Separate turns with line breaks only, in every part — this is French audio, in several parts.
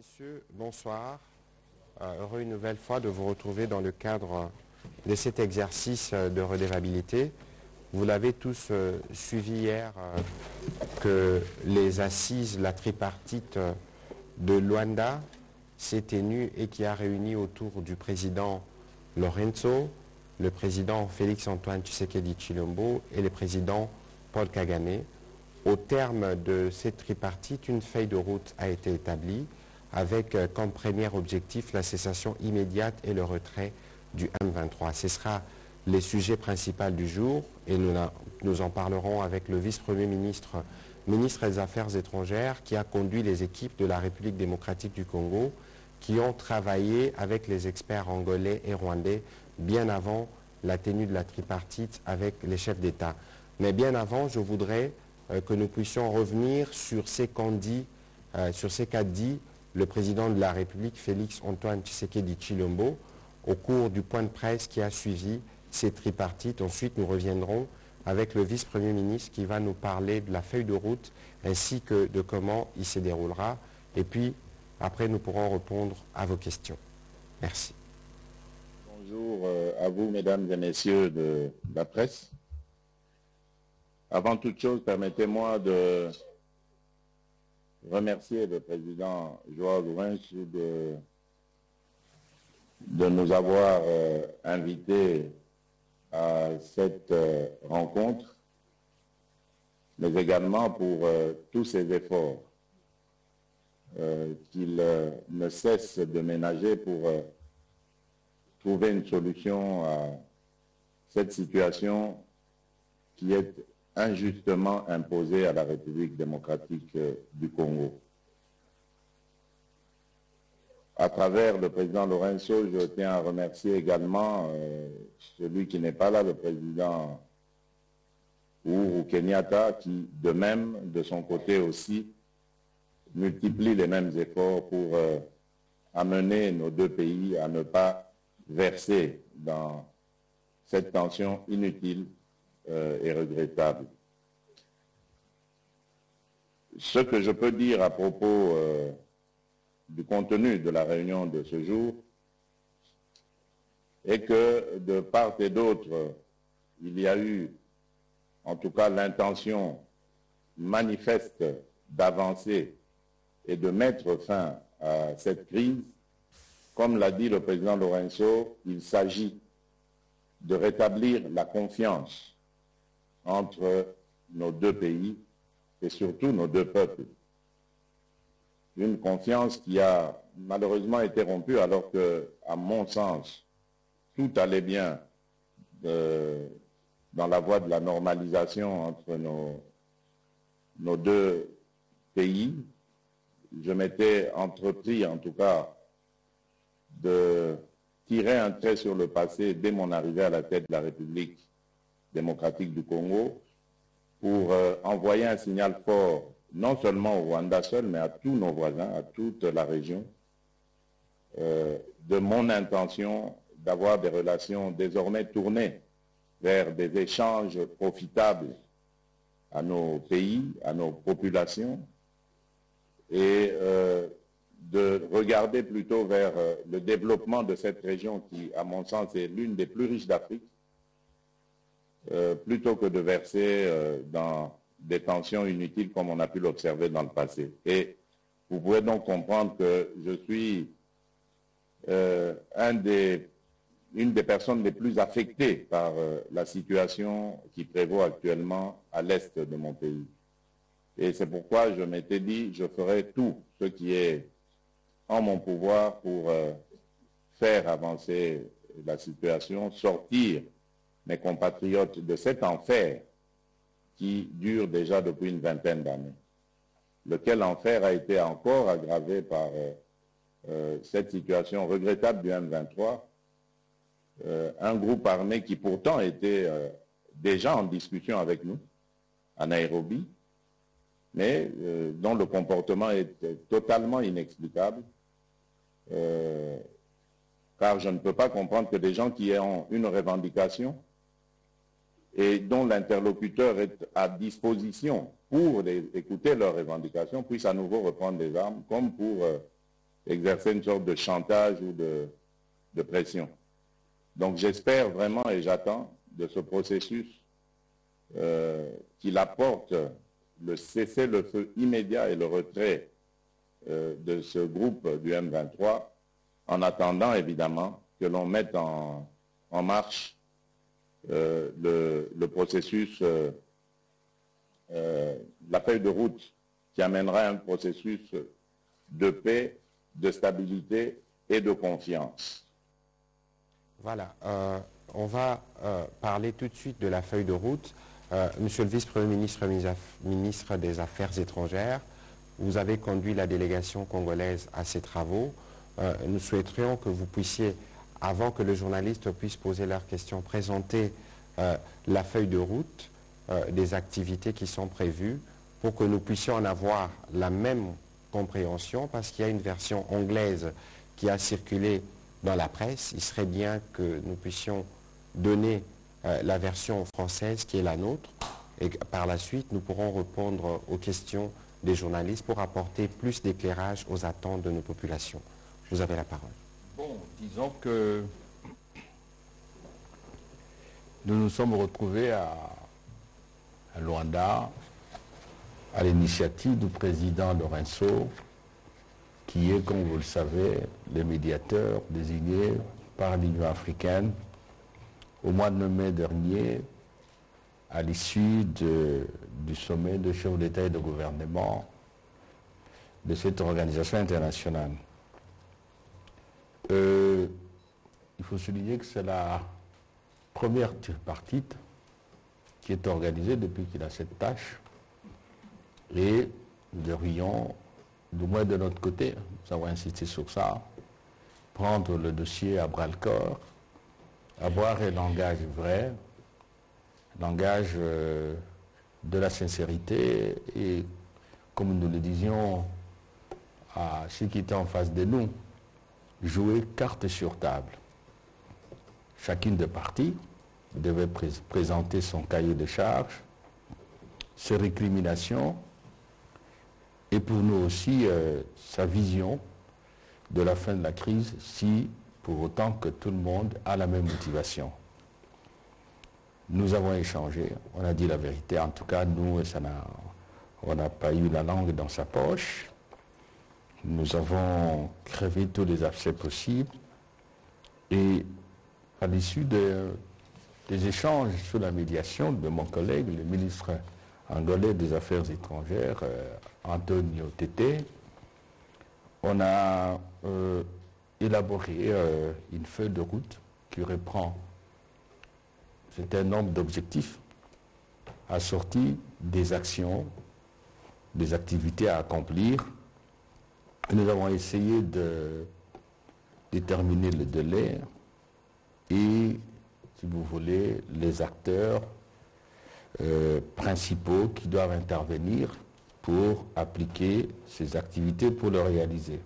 Messieurs, bonsoir. Euh, heureux une nouvelle fois de vous retrouver dans le cadre de cet exercice euh, de redevabilité. Vous l'avez tous euh, suivi hier que les assises, la tripartite de Luanda s'est tenue et qui a réuni autour du président Lorenzo, le président Félix-Antoine Tshisekedi Chilombo et le président Paul Kagame. Au terme de cette tripartite, une feuille de route a été établie avec euh, comme premier objectif la cessation immédiate et le retrait du M23. Ce sera les sujets principaux du jour et nous, en parlerons avec le vice-premier ministre, ministre des Affaires étrangères qui a conduit les équipes de la République démocratique du Congo qui ont travaillé avec les experts angolais et rwandais bien avant la tenue de la tripartite avec les chefs d'État. Mais bien avant, je voudrais euh, que nous puissions revenir sur ces dit, euh, sur le président de la République, Félix Antoine Tshisekedi Chilombo, au cours du point de presse qui a suivi ces tripartites. Ensuite, nous reviendrons avec le vice-premier ministre qui va nous parler de la feuille de route ainsi que de comment il se déroulera. Et puis, après, nous pourrons répondre à vos questions. Merci.
Bonjour euh, à vous, mesdames et messieurs de la presse. Avant toute chose, permettez-moi de remercier le président Joao de, de nous avoir euh, invités à cette euh, rencontre, mais également pour euh, tous ses efforts qu'il ne cesse de ménager pour trouver une solution à cette situation qui est injustement imposé à la République démocratique euh, du Congo. À travers le président Lorenzo, je tiens à remercier également euh, celui qui n'est pas là, le président Uhuru Kenyatta, qui de même, de son côté aussi, multiplie les mêmes efforts pour euh, amener nos deux pays à ne pas verser dans cette tension inutile et regrettable. Ce que je peux dire à propos euh, du contenu de la réunion de ce jour est que de part et d'autre, il y a eu en tout cas l'intention manifeste d'avancer et de mettre fin à cette crise. Comme l'a dit le président Lorenzo, il s'agit de rétablir la confiance entre nos deux pays et surtout nos deux peuples. Une confiance qui a malheureusement été rompue alors que, à mon sens, tout allait bien euh, dans la voie de la normalisation entre nos, nos deux pays. Je m'étais entrepris, en tout cas, de tirer un trait sur le passé dès mon arrivée à la tête de la République démocratique du Congo pour euh, envoyer un signal fort, non seulement au Rwanda seul, mais à tous nos voisins, à toute la région, euh, de mon intention d'avoir des relations désormais tournées vers des échanges profitables à nos pays, à nos populations, et euh, de regarder plutôt vers le développement de cette région qui, à mon sens, est l'une des plus riches d'Afrique, euh, plutôt que de verser euh, dans des tensions inutiles comme on a pu l'observer dans le passé. Et vous pouvez donc comprendre que je suis euh, une des personnes les plus affectées par la situation qui prévaut actuellement à l'est de mon pays. Et c'est pourquoi je m'étais dit, je ferai tout ce qui est en mon pouvoir pour faire avancer la situation, sortir mes compatriotes de cet enfer qui dure déjà depuis une vingtaine d'années, lequel enfer a été encore aggravé par euh, euh, cette situation regrettable du M23, euh, un groupe armé qui pourtant était déjà en discussion avec nous à Nairobi, mais dont le comportement est totalement inexplicable car je ne peux pas comprendre que des gens qui ont une revendication et dont l'interlocuteur est à disposition pour écouter leurs revendications, puissent à nouveau reprendre des armes, comme pour euh, exercer une sorte de chantage ou de, pression. Donc j'espère vraiment et j'attends de ce processus euh, qu'il apporte le cessez-le-feu immédiat et le retrait euh, de ce groupe du M23, en attendant évidemment que l'on mette en, marche euh, le, processus, la feuille de route qui amènera un processus de paix, de stabilité et de confiance.
Voilà, euh, on va euh, parler tout de suite de la feuille de route. Euh, monsieur le vice-premier ministre, ministre des Affaires étrangères, vous avez conduit la délégation congolaise à ces travaux. nous souhaiterions que vous puissiez, avant que les journalistes puissent poser leurs questions, présenter la feuille de route des activités qui sont prévues pour que nous puissions en avoir la même compréhension, parce qu'il y a une version anglaise qui a circulé dans la presse. Il serait bien que nous puissions donner euh, la version française qui est la nôtre, et par la suite, nous pourrons répondre aux questions des journalistes pour apporter plus d'éclairage aux attentes de nos populations. Je vous avais la parole.
Bon, disons que nous nous sommes retrouvés à, Luanda à l'initiative du président Lorenzo, qui est, comme vous le savez, le médiateur désigné par l'Union africaine au mois de mai dernier, à l'issue du sommet de chefs d'État et de gouvernement de cette organisation internationale. Euh, il faut souligner que c'est la première tripartite qui est organisée depuis qu'il a cette tâche. Et nous devrions, du moins de notre côté, nous avons insisté sur ça, prendre le dossier à bras le corps, avoir un langage vrai, langage euh, de la sincérité et, comme nous le disions à ceux qui étaient en face de nous, jouer carte sur table. Chacune des parties devait présenter son cahier de charges, ses récriminations, et pour nous aussi euh, sa vision de la fin de la crise si pour autant que tout le monde a la même motivation. Nous avons échangé, on a dit la vérité, en tout cas nous, ça on n'a pas eu la langue dans sa poche. Nous avons crevé tous les abcès possibles et à l'issue des échanges sur la médiation de mon collègue, le ministre angolais des Affaires étrangères, euh, Antonio Tete, on a euh, élaboré euh, une feuille de route qui reprend un nombre d'objectifs assortis des actions, des activités à accomplir. Nous avons essayé de déterminer le délai et, si vous voulez, les acteurs euh, principaux qui doivent intervenir pour appliquer ces activités, pour le réaliser.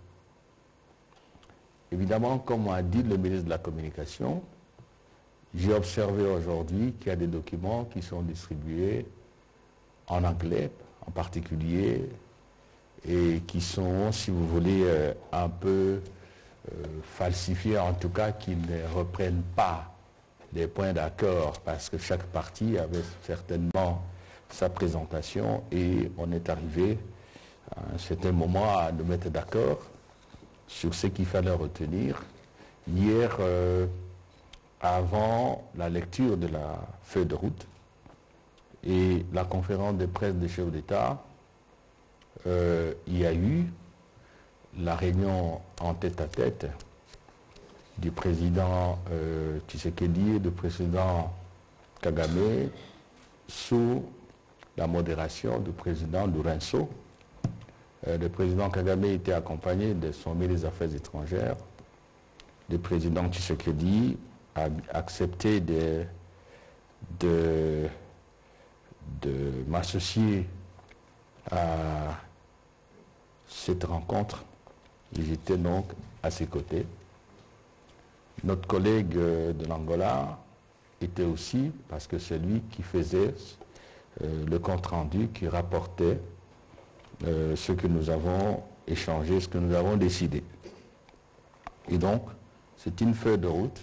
Évidemment, comme a dit le ministre de la Communication, j'ai observé aujourd'hui qu'il y a des documents qui sont distribués en anglais en particulier et qui sont, si vous voulez, euh, un peu euh, falsifiés, en tout cas qui ne reprennent pas les points d'accord parce que chaque partie avait certainement sa présentation et on est arrivé à un certain moment à nous mettre d'accord sur ce qu'il fallait retenir. Hier, euh, avant la lecture de la feuille de route et la conférence de presse des chefs d'État, euh, il y a eu la réunion en tête à tête du président euh, Tshisekedi et du président Kagame sous la modération du président Lourenço. Euh, le président Kagame était accompagné de son ministre des Affaires étrangères. Le président Tshisekedi a accepté de, de m'associer à cette rencontre. J'étais donc à ses côtés. Notre collègue euh, de l'Angola était aussi, parce que c'est lui qui faisait euh, le compte-rendu, qui rapportait euh, ce que nous avons échangé, ce que nous avons décidé. Et donc, c'est une feuille de route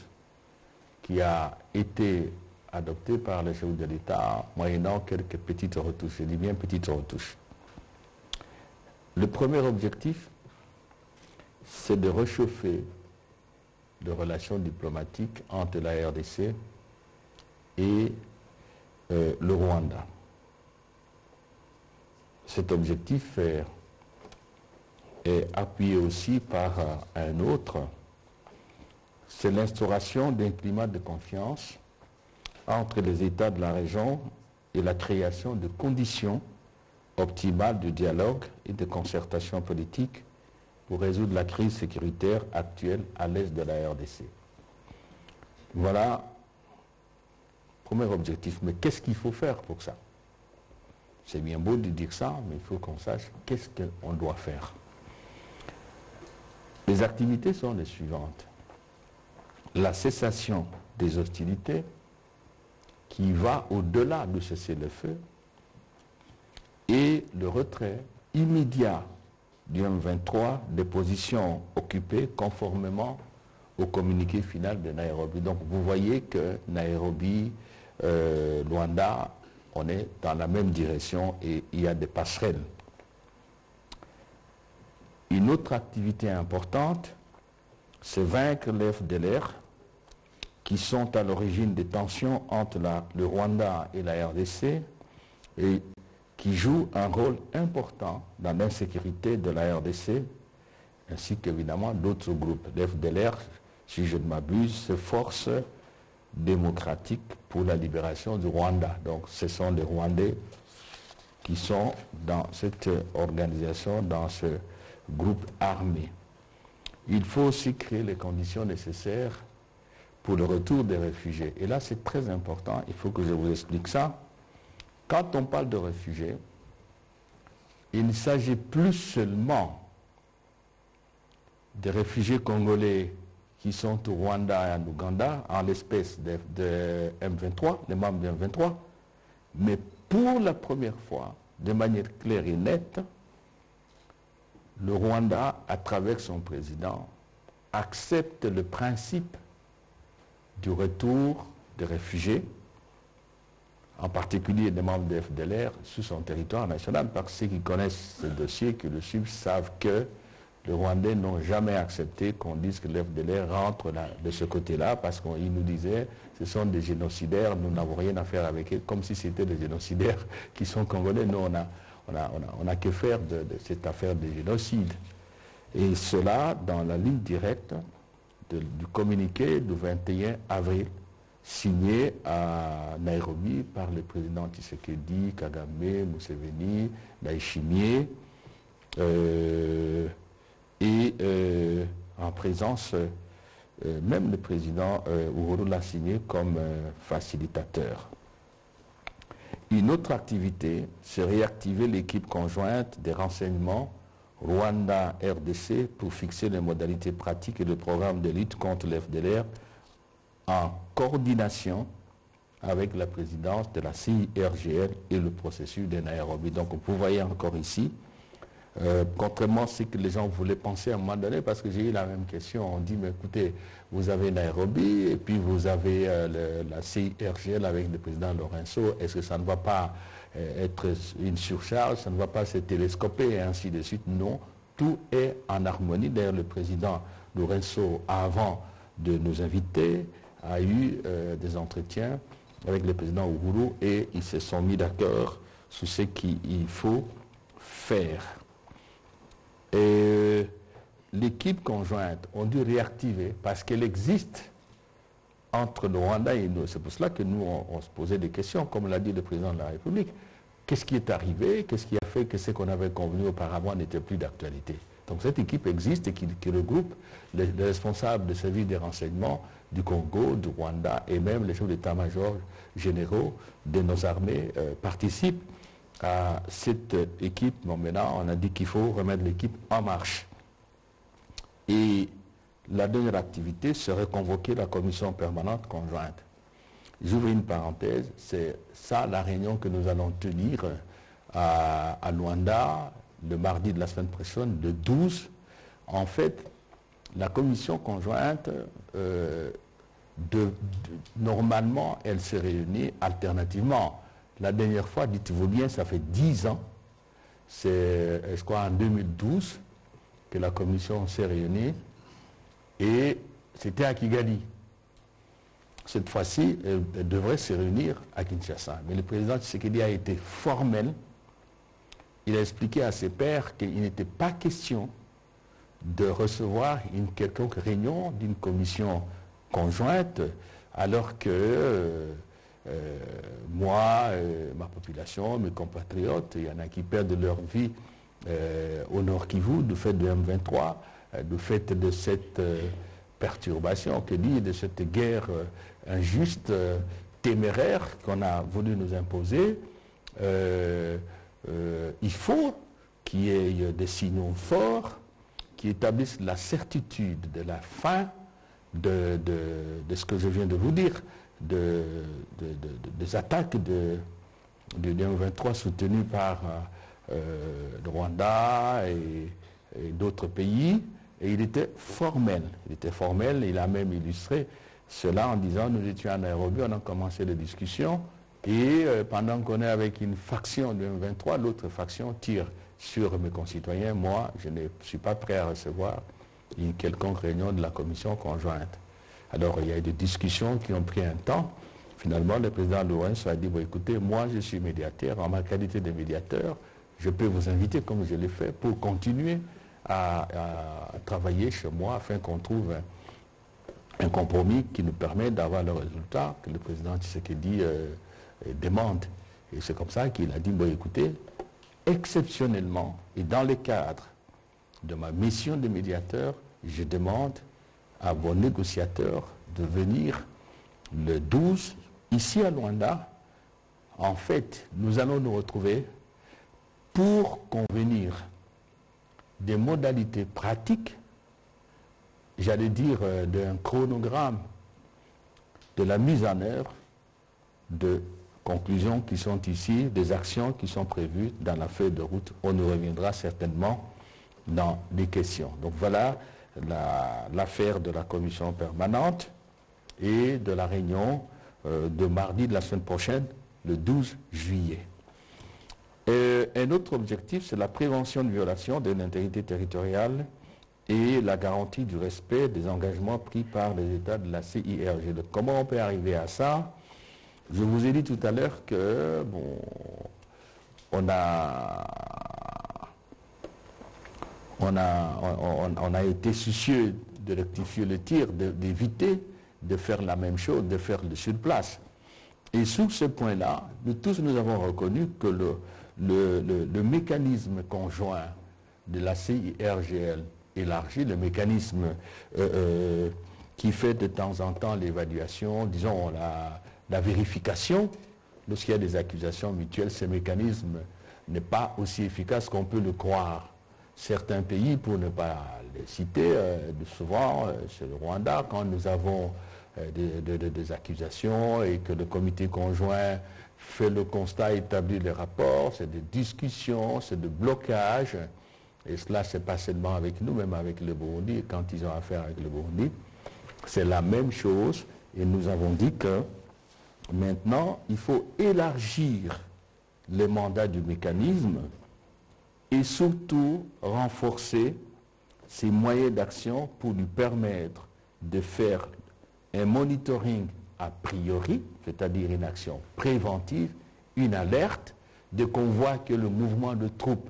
qui a été adoptée par les chefs de l'État moyennant quelques petites retouches. Je dis bien petites retouches. Le premier objectif, c'est de réchauffer les relations diplomatiques entre la RDC et euh, le Rwanda. Cet objectif est, appuyé aussi par euh, un autre, c'est l'instauration d'un climat de confiance entre les États de la région et la création de conditions optimales de dialogue et de concertation politique pour résoudre la crise sécuritaire actuelle à l'est de la RDC. Voilà, premier objectif. Mais qu'est-ce qu'il faut faire pour ça? C'est bien beau de dire ça, mais il faut qu'on sache qu'est-ce qu'on doit faire. Les activités sont les suivantes. La cessation des hostilités qui va au-delà de cessez-le-feu et le retrait immédiat du M23 des positions occupées conformément au communiqué final de Nairobi. Donc vous voyez que Nairobi, euh, Luanda, on est dans la même direction et il y a des passerelles. Une autre activité importante, c'est vaincre les FDLR qui sont à l'origine des tensions entre le Rwanda et la RDC et qui joue un rôle important dans l'insécurité de la RDC, ainsi qu'évidemment d'autres groupes. L'FDLR, si je ne m'abuse, se force démocratique pour la libération du Rwanda. Donc ce sont les Rwandais qui sont dans cette organisation, dans ce groupe armé. Il faut aussi créer les conditions nécessaires pour le retour des réfugiés. Et là, c'est très important, il faut que je vous explique ça. Quand on parle de réfugiés, il ne s'agit plus seulement des réfugiés congolais qui sont au Rwanda et en Ouganda, en l'espèce de, M23, les membres de M23, mais pour la première fois, de manière claire et nette, le Rwanda, à travers son président, accepte le principe du retour des réfugiés en particulier des membres de FDLR, sur son territoire national, parce que ceux qui connaissent ce dossier, qui le suivent, savent que les Rwandais n'ont jamais accepté qu'on dise que l'FDLR rentre de ce côté-là, parce qu'ils nous disaient, ce sont des génocidaires, nous n'avons rien à faire avec eux, comme si c'était des génocidaires qui sont congolais. Nous, on n'a a, que faire de, cette affaire de génocide. Et cela dans la ligne directe du communiqué du 21 avril signé à Nairobi par le président Tshisekedi, Kagame, Museveni, Daishimie, euh, et euh, en présence, euh, même le président Uhuru l'a signé comme facilitateur. Une autre activité, c'est réactiver l'équipe conjointe des renseignements Rwanda-RDC pour fixer les modalités pratiques et le programme de lutte contre l'FDLR en coordination avec la présidence de la CIRGL et le processus de Nairobi. Donc vous voyez encore ici, euh, contrairement à ce que les gens voulaient penser à un moment donné, parce que j'ai eu la même question, on dit, mais écoutez, vous avez Nairobi et puis vous avez euh, la CIRGL avec le président Lorenzo, est-ce que ça ne va pas euh, être une surcharge, ça ne va pas se télescoper et ainsi de suite? Non, tout est en harmonie. D'ailleurs, le président Lorenzo, avant de nous inviter, a eu euh, des entretiens avec le président Uhuru et ils se sont mis d'accord sur ce qu'il faut faire. Et euh, l'équipe conjointe, on dû réactiver parce qu'elle existe entre le Rwanda et nous. C'est pour cela que nous, on, se posait des questions, comme l'a dit le président de la République. Qu'est-ce qui est arrivé? Qu'est-ce qui a fait que ce qu'on avait convenu auparavant n'était plus d'actualité? Donc cette équipe existe et qui, regroupe les, les, responsables de services des renseignements du Congo, du Rwanda et même les chefs d'état-major généraux de nos armées euh, participent à cette équipe. Bon, maintenant, on a dit qu'il faut remettre l'équipe en marche. Et la dernière activité serait convoquer la commission permanente conjointe. J'ouvre une parenthèse, c'est ça la réunion que nous allons tenir à, à Luanda le mardi de la semaine prochaine, le 12. En fait, la commission conjointe, euh, normalement, elle se réunit alternativement. La dernière fois, dites-vous bien, ça fait dix ans, c'est, je crois, en 2012 que la commission s'est réunie, et c'était à Kigali. Cette fois-ci, elle, devrait se réunir à Kinshasa. Mais le président Tshisekedi a été formel. Il a expliqué à ses pairs qu'il n'était pas question de recevoir une quelconque réunion d'une commission conjointe, alors que euh, euh, moi, euh, ma population, mes compatriotes, il y en a qui perdent leur vie au Nord Kivu du fait de M23, du fait de cette perturbation, que dit, de cette guerre injuste, téméraire qu'on a voulu nous imposer. Il faut qu'il y ait des signaux forts qui établissent la certitude de la fin de, ce que je viens de vous dire, de, des attaques de, de 23 soutenues par euh, le Rwanda et, d'autres pays. Et il était formel. Il était formel, il a même illustré cela en disant nous étions à Nairobi, on a commencé les discussions. Et euh, pendant qu'on est avec une faction de 23 l'autre faction tire sur mes concitoyens, moi, je ne suis pas prêt à recevoir une quelconque réunion de la commission conjointe. Alors, il y a eu des discussions qui ont pris un temps. Finalement, le président Lorenz a dit, écoutez, moi, je suis médiateur. En ma qualité de médiateur, je peux vous inviter, comme je l'ai fait, pour continuer à, travailler chez moi afin qu'on trouve un, compromis qui nous permet d'avoir le résultat que le président Tshisekedi euh, demande. Et c'est comme ça qu'il a dit, bon, écoutez, exceptionnellement et dans le cadre de ma mission de médiateur, je demande à vos négociateurs de venir le 12 ici à Luanda. En fait, nous allons nous retrouver pour convenir des modalités pratiques, j'allais dire euh, d'un chronogramme de la mise en œuvre de conclusions qui sont ici, des actions qui sont prévues dans la feuille de route. On y reviendra certainement dans les questions. Donc voilà l'affaire de la commission permanente et de la réunion euh, de mardi de la semaine prochaine, le 12 juillet. un autre objectif, c'est la prévention de violation de l'intégrité territoriale et la garantie du respect des engagements pris par les États de la CIRG. comment on peut arriver à ça? Je vous ai dit tout à l'heure que, bon, on a, on a, on, a été soucieux de rectifier le tir, d'éviter de, faire la même chose, de faire le sur place. Et sur ce point-là, nous tous nous avons reconnu que le, le, mécanisme conjoint de la CIRGL élargi, le mécanisme euh, euh, qui fait de temps en temps l'évaluation, disons la, la vérification, lorsqu'il y a des accusations mutuelles, ce mécanisme n'est pas aussi efficace qu'on peut le croire. Certains pays, pour ne pas les citer, euh, souvent, euh, c'est le Rwanda, quand nous avons euh, des, accusations et que le comité conjoint fait le constat, établit les rapports, c'est des discussions, c'est des blocages. Et cela, c'est pas seulement avec nous, même avec le Burundi, quand ils ont affaire avec le Burundi. C'est la même chose. Et nous avons dit que Maintenant, il faut élargir les mandats du mécanisme et surtout renforcer ses moyens d'action pour lui permettre de faire un monitoring a priori, c'est-à-dire une action préventive, une alerte, de qu'on voit que le mouvement de troupes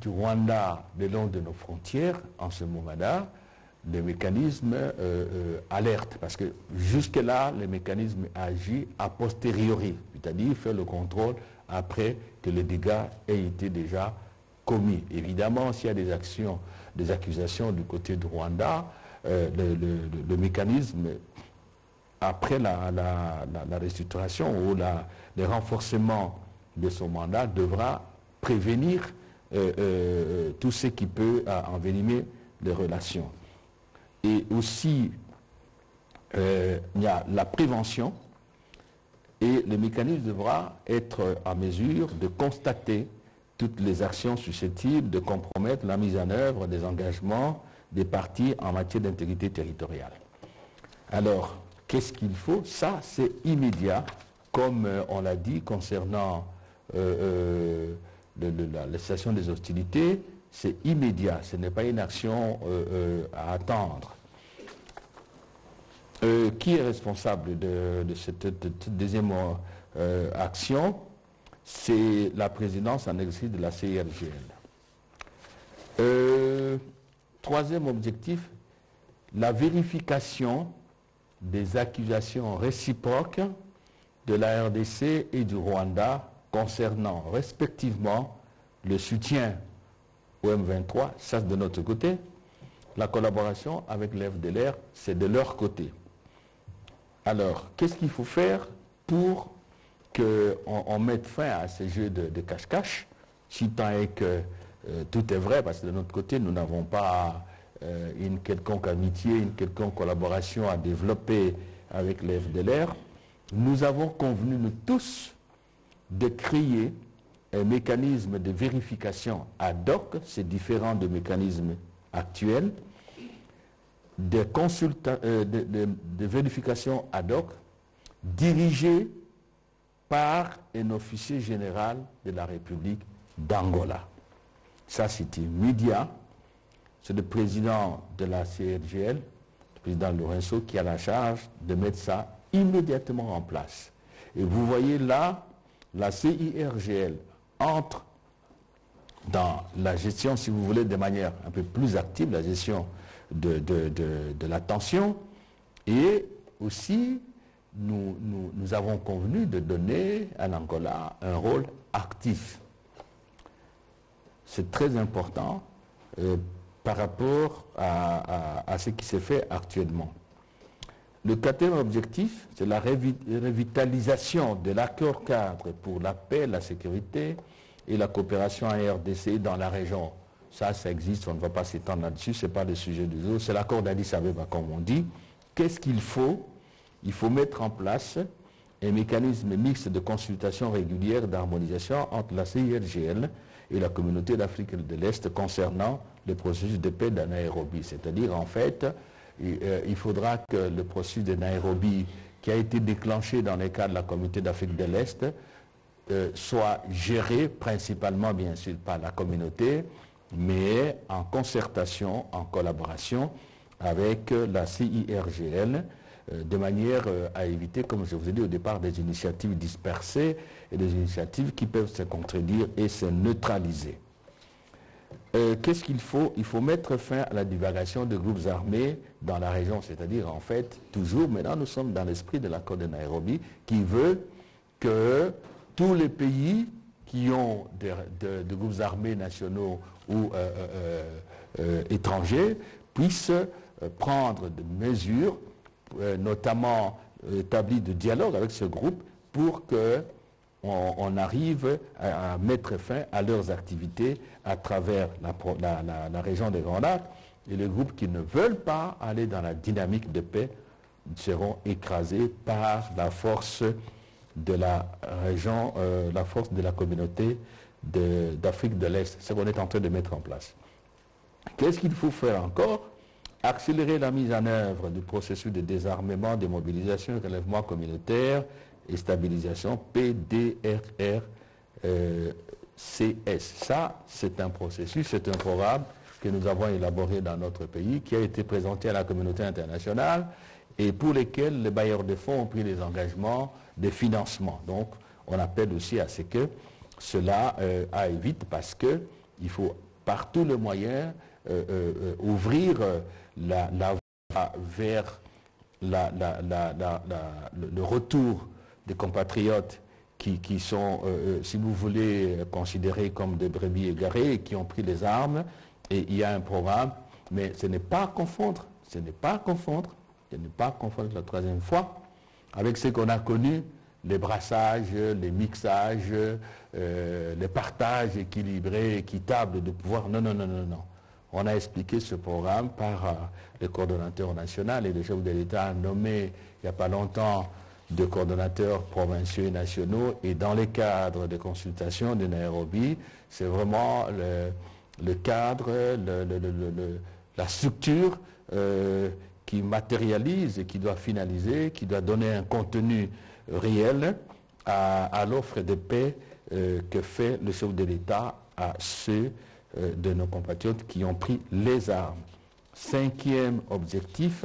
du Rwanda le long de nos frontières, en ce moment-là, les mécanismes euh, euh, alertent, parce que jusque-là, le mécanisme agit a posteriori, c'est-à-dire fait le contrôle après que les dégâts aient été déjà commis. Évidemment, s'il y a des actions, des accusations du côté du Rwanda, euh, le, mécanisme, après la, la, restructuration ou le renforcement de son mandat, devra prévenir tout ce qui peut envenimer les relations et aussi euh, il y a la prévention et le mécanisme devra être à mesure de constater toutes les actions susceptibles de compromettre la mise en œuvre des engagements des partis en matière d'intégrité territoriale. Alors, qu'est-ce qu'il faut? Ça, c'est immédiat, comme euh, on l'a dit concernant euh, la, station des hostilités, c'est immédiat, ce n'est pas une action à attendre. qui est responsable de, cette, deuxième action? C'est la présidence en exercice de la CIRGL. troisième objectif, la vérification des accusations réciproques de la RDC et du Rwanda concernant respectivement le soutien au M23, ça c'est de notre côté, la collaboration avec l'FDLR, c'est de leur côté. Alors, qu'est-ce qu'il faut faire pour qu'on mette fin à ces jeux de cache-cache, si tant est que euh, tout est vrai, parce que de notre côté, nous n'avons pas euh, une quelconque amitié, une quelconque collaboration à développer avec les FDLR, nous avons convenu, nous tous, de créer un mécanisme de vérification ad hoc, c'est différent de mécanismes actuels, de, euh, de, vérification ad hoc dirigé par un officier général de la République d'Angola. Ça, c'est immédiat c'est le président de la CRGL, le président Lorenzo, qui a la charge de mettre ça immédiatement en place. Et vous voyez là, la CIRGL entre dans la gestion, si vous voulez, de manière un peu plus active, la gestion de, la tension. Et aussi, nous, nous, avons convenu de donner à l'Angola un rôle actif. C'est très important euh, par rapport à, ce qui se fait actuellement. Le quatrième objectif, c'est la revitalisation de l'accord cadre pour la paix, la sécurité et la coopération en RDC dans la région. Ça, ça existe, on ne va pas s'étendre là-dessus, ce n'est pas le sujet du jour, c'est l'accord d'Addis Abeba, comme on dit. Qu'est-ce qu'il faut? Il faut mettre en place un mécanisme mixte de consultation régulière d'harmonisation entre la CIRGL et la communauté d'Afrique de l'Est concernant le processus de paix de Nairobi. C'est-à-dire, en fait, euh, il faudra que le processus de Nairobi, qui a été déclenché dans le cadre de la communauté d'Afrique de l'Est, euh, soit géré principalement, bien sûr, par la communauté, mais en concertation, en collaboration avec la CIRGL, euh, de manière à éviter, comme je vous ai dit au départ, des initiatives dispersées et des initiatives qui peuvent se contredire et se neutraliser. Euh, qu'est-ce qu'il faut? Il faut mettre fin à la divagation de groupes armés dans la région, c'est-à-dire en fait, toujours, maintenant nous sommes dans l'esprit de l'accord de Nairobi qui veut que tous les pays qui ont des groupes armés nationaux ou euh, euh, étrangers puissent prendre des mesures, notamment établies de dialogue avec ce groupe, pour que on, arrive à, mettre fin à leurs activités à travers la, région des Grands Lacs. Et les groupes qui ne veulent pas aller dans la dynamique de paix seront écrasés par la force de la région, euh, la force de la communauté d'Afrique de, l'Est. Ce qu'on est en train de mettre en place. Qu'est-ce qu'il faut faire encore? Accélérer la mise en œuvre du processus de désarmement, démobilisation et relèvement communautaire et stabilisation, PDRR. CS. Ça, c'est un processus, c'est un programme que nous avons élaboré dans notre pays, qui a été présenté à la communauté internationale et pour lesquels les bailleurs de fonds ont pris des engagements de financement. Donc, on appelle aussi à ce que cela euh, aille vite parce qu'il faut par tous les moyens euh, ouvrir la, voie vers le retour des compatriotes qui, sont, euh, euh, si vous voulez, considérés comme des brebis égarés qui ont pris les armes. Et il y a un programme, mais ce n'est pas à confondre, ce n'est pas à confondre, ce n'est pas à confondre la troisième fois avec ce qu'on a connu, les brassages, les mixages, euh, les partages équilibrés, équitables de pouvoir. Non, non, non, non, non. On a expliqué ce programme par le coordonnateur national et le chef de l'État nommé il n'y a pas longtemps de coordonnateurs provinciaux et nationaux et dans les cadres de consultation de Nairobi, c'est vraiment le, cadre, la structure euh, qui matérialise et qui doit finaliser, qui doit donner un contenu réel à, l'offre de paix euh, que fait le chef de l'État à ceux euh, de nos compatriotes qui ont pris les armes. Cinquième objectif,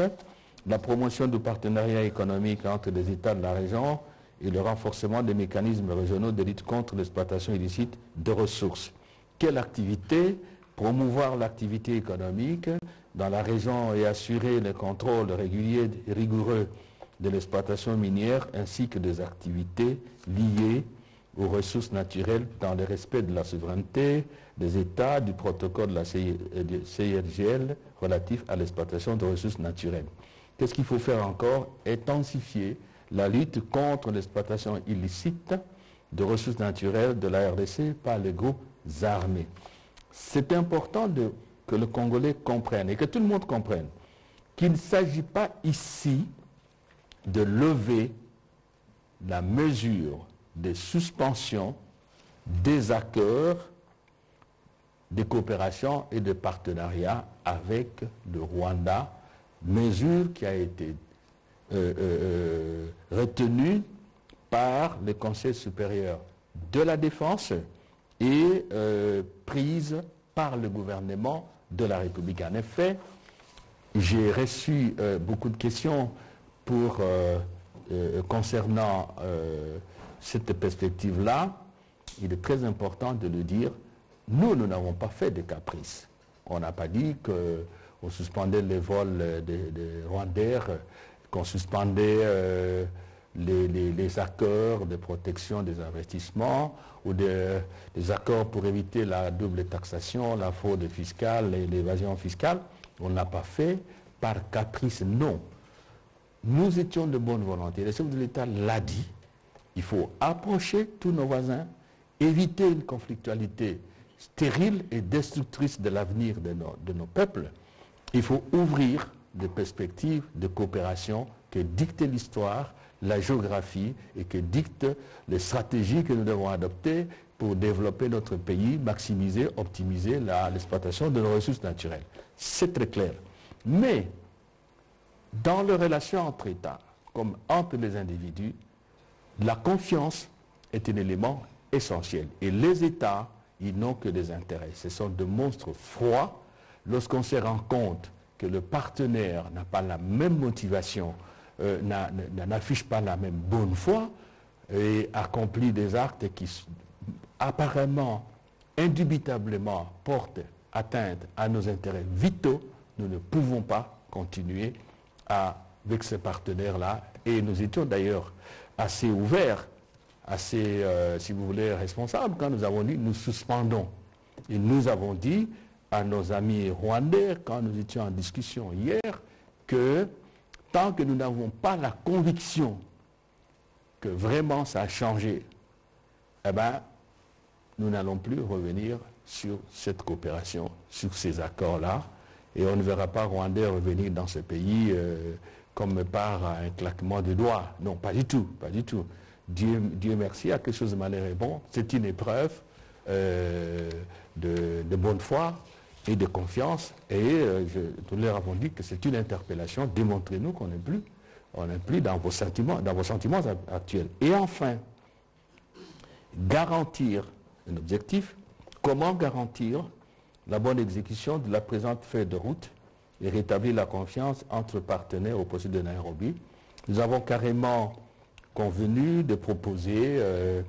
la promotion du partenariat économique entre les États de la région et le renforcement des mécanismes régionaux de lutte contre l'exploitation illicite de ressources. Quelle activité Promouvoir l'activité économique dans la région et assurer le contrôle régulier et rigoureux de l'exploitation minière ainsi que des activités liées aux ressources naturelles dans le respect de la souveraineté des États du protocole de la CIRGL relatif à l'exploitation de ressources naturelles. Qu'est-ce qu'il faut faire encore? Intensifier la lutte contre l'exploitation illicite de ressources naturelles de la RDC par les groupes armés. C'est important que le Congolais comprenne et que tout le monde comprenne qu'il ne s'agit pas ici de lever la mesure de suspension des accords de coopération et de partenariat avec le Rwanda, mesure qui a été euh, euh, euh, retenue par le Conseil supérieur de la défense et prise par le gouvernement de la République. En effet, j'ai reçu beaucoup de questions pour, concernant cette perspective-là. Il est très important de le dire, nous, nous n'avons pas fait de caprices. On n'a pas dit qu'on suspendait les vols des de Rwandais, qu'on suspendait euh, les, accords de protection des investissements ou des accords pour éviter la double taxation, la fraude fiscale et l'évasion fiscale. On n'a pas fait par caprice, non. Nous étions de bonne volonté. Le chef de l'État l'a dit. Il faut approcher tous nos voisins, éviter une conflictualité stérile et destructrice de l'avenir de nos, peuples, il faut ouvrir des perspectives de coopération que dicte l'histoire, la géographie et que dictent les stratégies que nous devons adopter pour développer notre pays, maximiser, optimiser l'exploitation de nos ressources naturelles. C'est très clair. Mais dans les relations entre États, comme entre les individus, la confiance est un élément essentiel. Et les États ils n'ont que des intérêts. Ce sont de monstres froids. Lorsqu'on se rend compte que le partenaire n'a pas la même motivation, euh, n'affiche pas la même bonne foi et accomplit des actes qui apparemment, indubitablement portent atteinte à nos intérêts vitaux, nous ne pouvons pas continuer avec ce partenaire-là. Et nous étions d'ailleurs assez ouverts assez, euh, si vous voulez, responsable quand nous avons dit nous suspendons. Et nous avons dit à nos amis rwandais, quand nous étions en discussion hier, que tant que nous n'avons pas la conviction que vraiment ça a changé, eh bien, nous n'allons plus revenir sur cette coopération, sur ces accords-là, et on ne verra pas Rwandais revenir dans ce pays euh, comme par un claquement de doigts. Non, pas du tout, pas du tout. Dieu, Dieu merci, à quelque chose de malheur et bon. C'est une épreuve euh, de, bonne foi et de confiance. Et euh, nous leur avons dit que c'est une interpellation. Démontrez-nous qu'on n'est plus, on n'est plus dans vos sentiments, dans vos sentiments actuels. Et enfin, garantir un objectif. Comment garantir la bonne exécution de la présente feuille de route et rétablir la confiance entre partenaires au procès de Nairobi? Nous avons carrément convenu de proposer euh,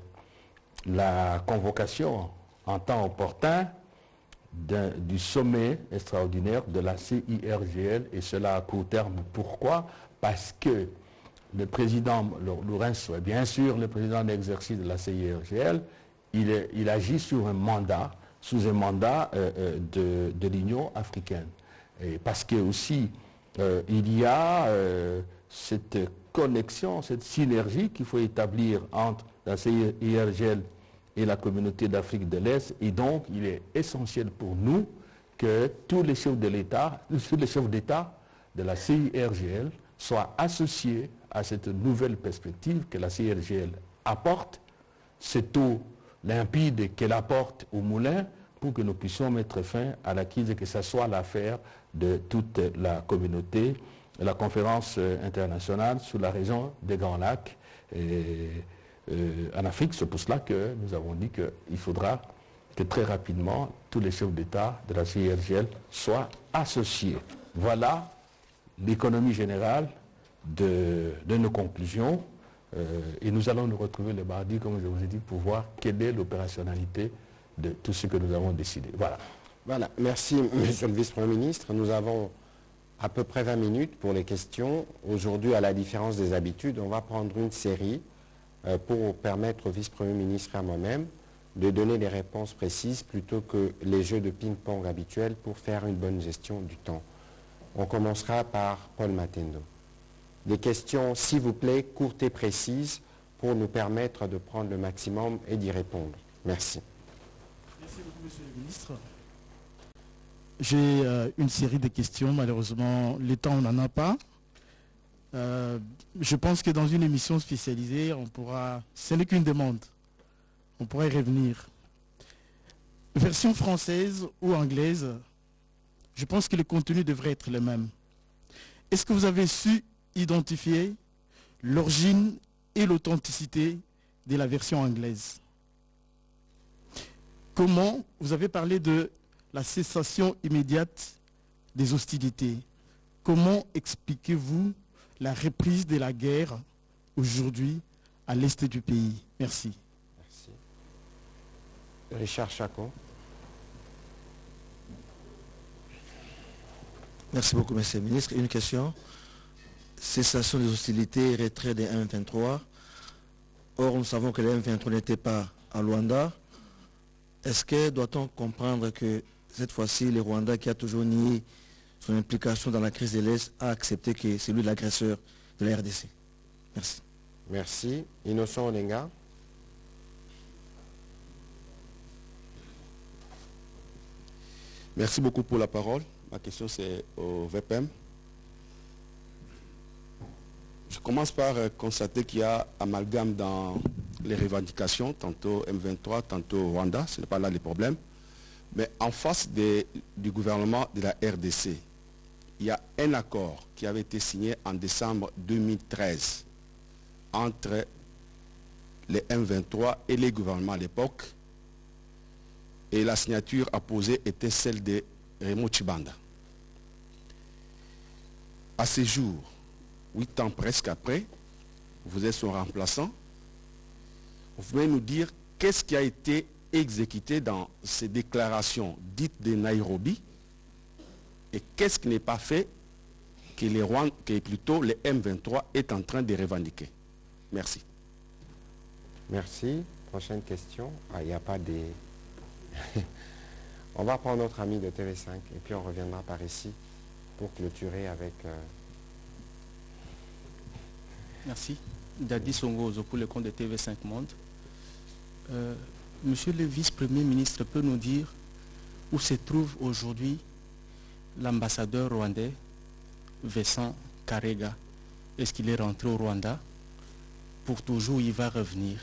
la convocation en temps opportun du sommet extraordinaire de la CIRGL et cela à court terme. Pourquoi? Parce que le président Lourenço est bien sûr le président d'exercice de la CIRGL, il, agit sur un mandat, sous un mandat euh, euh, de, l'Union africaine. Et parce que aussi il y a cette connexion, cette synergie qu'il faut établir entre la CIRGL et la communauté d'Afrique de l'Est. Et donc, il est essentiel pour nous que tous les chefs de l'État, tous les chefs d'État de la CIRGL soient associés à cette nouvelle perspective que la CIRGL apporte, cette eau limpide qu'elle apporte au moulin pour que nous puissions mettre fin à la crise et que ce soit l'affaire de toute la communauté. La conférence internationale sur la région des Grands Lacs euh, en Afrique, c'est pour cela que nous avons dit qu'il faudra que très rapidement tous les chefs d'État de la CIRGL soient associés. Voilà l'économie générale de, nos conclusions. Euh, et nous allons nous retrouver le mardi, comme je vous ai dit, pour voir quelle est l'opérationnalité de tout ce que nous avons décidé. Voilà.
Voilà. Merci, Monsieur le Vice-Premier ministre. Nous avons à peu près 20 minutes pour les questions. Aujourd'hui, à la différence des habitudes, on va prendre une série euh, pour permettre au Vice-Premier ministre et à moi-même de donner des réponses précises plutôt que les jeux de ping-pong habituels pour faire une bonne gestion du temps. On commencera par Paul Matendo. Des questions, s'il vous plaît, courtes et précises pour nous permettre de prendre le maximum et d'y répondre. Merci.
Merci beaucoup, Monsieur le Ministre. J'ai euh, une série de questions. Malheureusement, le temps, on n'en a pas. Euh, je pense que dans une émission spécialisée, on pourra... Ce n'est qu'une demande. On pourrait y revenir. Version française ou anglaise, je pense que le contenu devrait être le même. Est-ce que vous avez su identifier l'origine et l'authenticité de la version anglaise? Comment vous avez parlé de la cessation immédiate des hostilités? Comment expliquez-vous la reprise de la guerre aujourd'hui à l'est du pays Merci. Merci.
Richard Chacon.
Merci beaucoup, Monsieur le ministre. Une question. Cessation des hostilités, retrait des M23. Or, nous savons que les M23 n'étaient pas à Luanda. Est-ce que doit-on comprendre que cette fois-ci, le Rwanda, qui a toujours nié son implication dans la crise de l'Est, a accepté que c'est lui l'agresseur de la RDC Merci.
Merci. Innocent Olenga.
Merci beaucoup pour la parole. Ma question c'est au VPM. Je commence par euh, constater qu'il y a amalgame dans les revendications, tantôt M23, tantôt Rwanda, ce n'est pas là le problème. Mais en face du gouvernement de la RDC, il y a un accord qui avait été signé en décembre 2013 entre les M23 et les gouvernements à l'époque. Et la signature apposée était celle de Raymond Chibanda. À ce jour, huit ans presque après, vous êtes son remplaçant. Vous pouvez nous dire qu'est-ce qui a été exécuté dans ces déclarations dites de Nairobi et qu'est-ce qui n'est pas fait que les que plutôt les M23 est en train de revendiquer? Merci.
Merci. Prochaine question. Ah, il n'y a pas des... On va prendre notre ami de TV5 et puis on reviendra par ici pour clôturer avec... Euh,
Merci. Dadi Songozo pour le compte de TV5 Monde. Euh, monsieur le vice-premier ministre peut nous dire où se trouve aujourd'hui l'ambassadeur rwandais Vincent Karega. Est-ce qu'il est rentré au Rwanda? Pour toujours, il va revenir.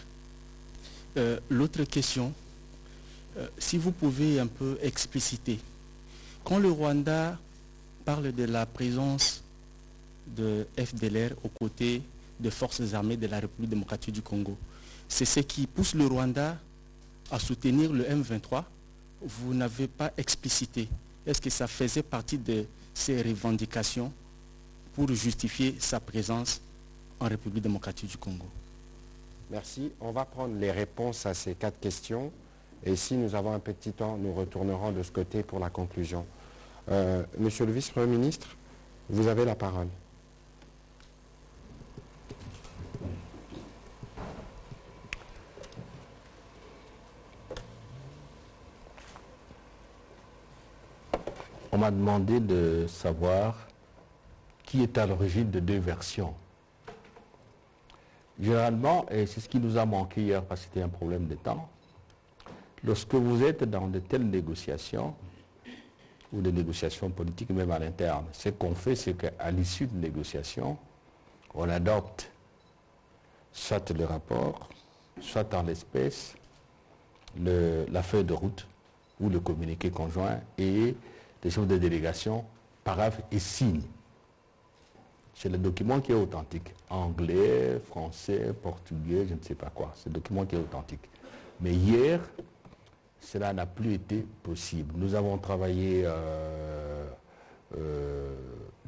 Euh, l'autre question, euh, si vous pouvez un peu expliciter, quand le Rwanda parle de la présence de FDLR aux côtés des forces armées de la République démocratique du Congo, c'est ce qui pousse le Rwanda à soutenir le M23. Vous n'avez pas explicité. Est-ce que ça faisait partie de ces revendications pour justifier sa présence en République démocratique du Congo?
Merci. On va prendre les réponses à ces quatre questions. Et si nous avons un petit temps, nous retournerons de ce côté pour la conclusion. Euh, monsieur le vice-premier ministre, vous avez la parole.
M'a demandé de savoir qui est à l'origine de deux versions. Généralement, et c'est ce qui nous a manqué hier parce que c'était un problème de temps, Lorsque vous êtes dans de telles négociations, ou des négociations politiques même à l'interne, ce qu'on fait, c'est qu'à l'issue de négociations, on adopte soit le rapport, soit en l'espèce la feuille de route ou le communiqué conjoint, et les chefs de délégation paraphent et signent. C'est le document qui est authentique. Anglais, français, portugais, je ne sais pas quoi. C'est le document qui est authentique. Mais hier, cela n'a plus été possible. Nous avons travaillé euh, euh,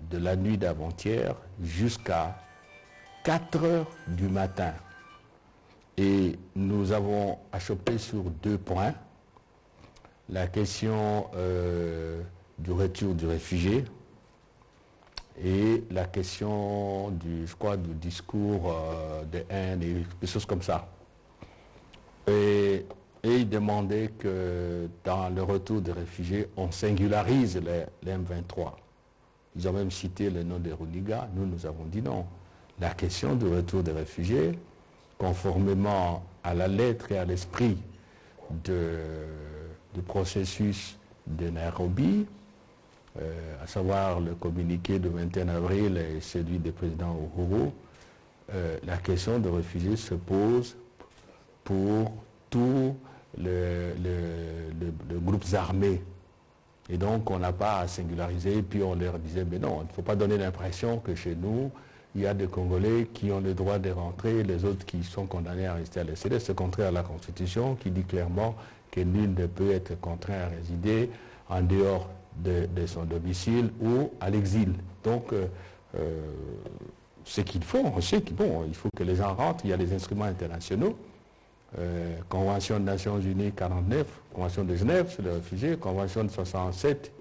de la nuit d'avant-hier jusqu'à 4 heures du matin. Et nous avons achoppé sur deux points. La question euh, du retour du réfugié, et la question du, je crois, du discours euh, de haine et des choses comme ça. Et, il demandait que dans le retour des réfugiés, on singularise les, M23. Ils ont même cité le nom des Runiga. Nous, nous avons dit non. La question du retour des réfugiés, conformément à la lettre et à l'esprit du processus de Nairobi, à savoir le communiqué du 21 avril et celui du président Uhuru, euh, la question de réfugiés se pose pour tous les groupes armés. Et donc on n'a pas à singulariser, puis on leur disait, mais non, il ne faut pas donner l'impression que chez nous, il y a des Congolais qui ont le droit de rentrer, les autres qui sont condamnés à rester à l'extérieur. C'est contraire à la Constitution qui dit clairement que nul ne peut être contraint à résider en dehors de, son domicile ou à l'exil. Donc, euh, euh, ce qu'il faut, on sait qu'il bon, il faut que les gens rentrent, il y a des instruments internationaux, euh, Convention des Nations Unies 49, Convention de Genève sur les réfugiés, Convention de 67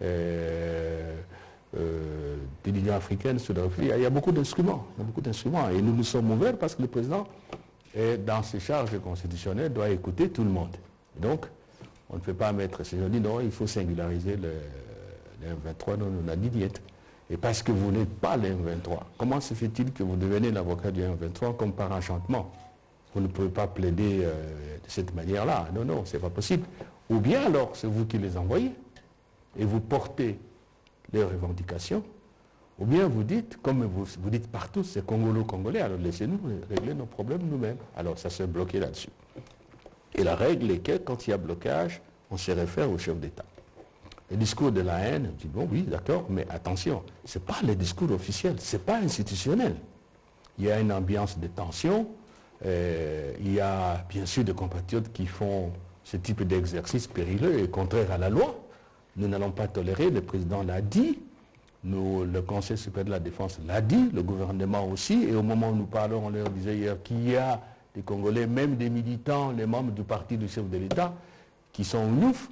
de l'Union africaine sur les réfugiés. Il y a beaucoup d'instruments, beaucoup d'instruments. Et nous nous sommes ouverts parce que le président, est, dans ses charges constitutionnelles, doit écouter tout le monde. Donc, on ne peut pas mettre ces gens dit non, il faut singulariser le, M23, non, on a dit diète. Et parce que vous n'êtes pas le M23, comment se fait-il que vous devenez l'avocat du M23 comme par enchantement? Vous ne pouvez pas plaider euh, de cette manière-là. Non, non, ce n'est pas possible. Ou bien alors, c'est vous qui les envoyez et vous portez leurs revendications. Ou bien vous dites, comme vous, vous dites partout, c'est congolo-congolais, alors laissez-nous régler nos problèmes nous-mêmes. Alors ça s'est bloqué là-dessus. Et la règle est que quand il y a blocage, on se réfère au chef d'État. Le discours de la haine, on dit bon oui, d'accord, mais attention, ce n'est pas le discours officiel, ce n'est pas institutionnel. Il y a une ambiance de tension, euh, il y a bien sûr des compatriotes qui font ce type d'exercice périlleux et contraire à la loi. Nous n'allons pas tolérer, le président l'a dit, nous, le Conseil supérieur de la défense l'a dit, le gouvernement aussi, et au moment où nous parlons, on leur disait hier qu'il y a des Congolais, même des militants, les membres du parti du chef de l'État, qui sont ouf.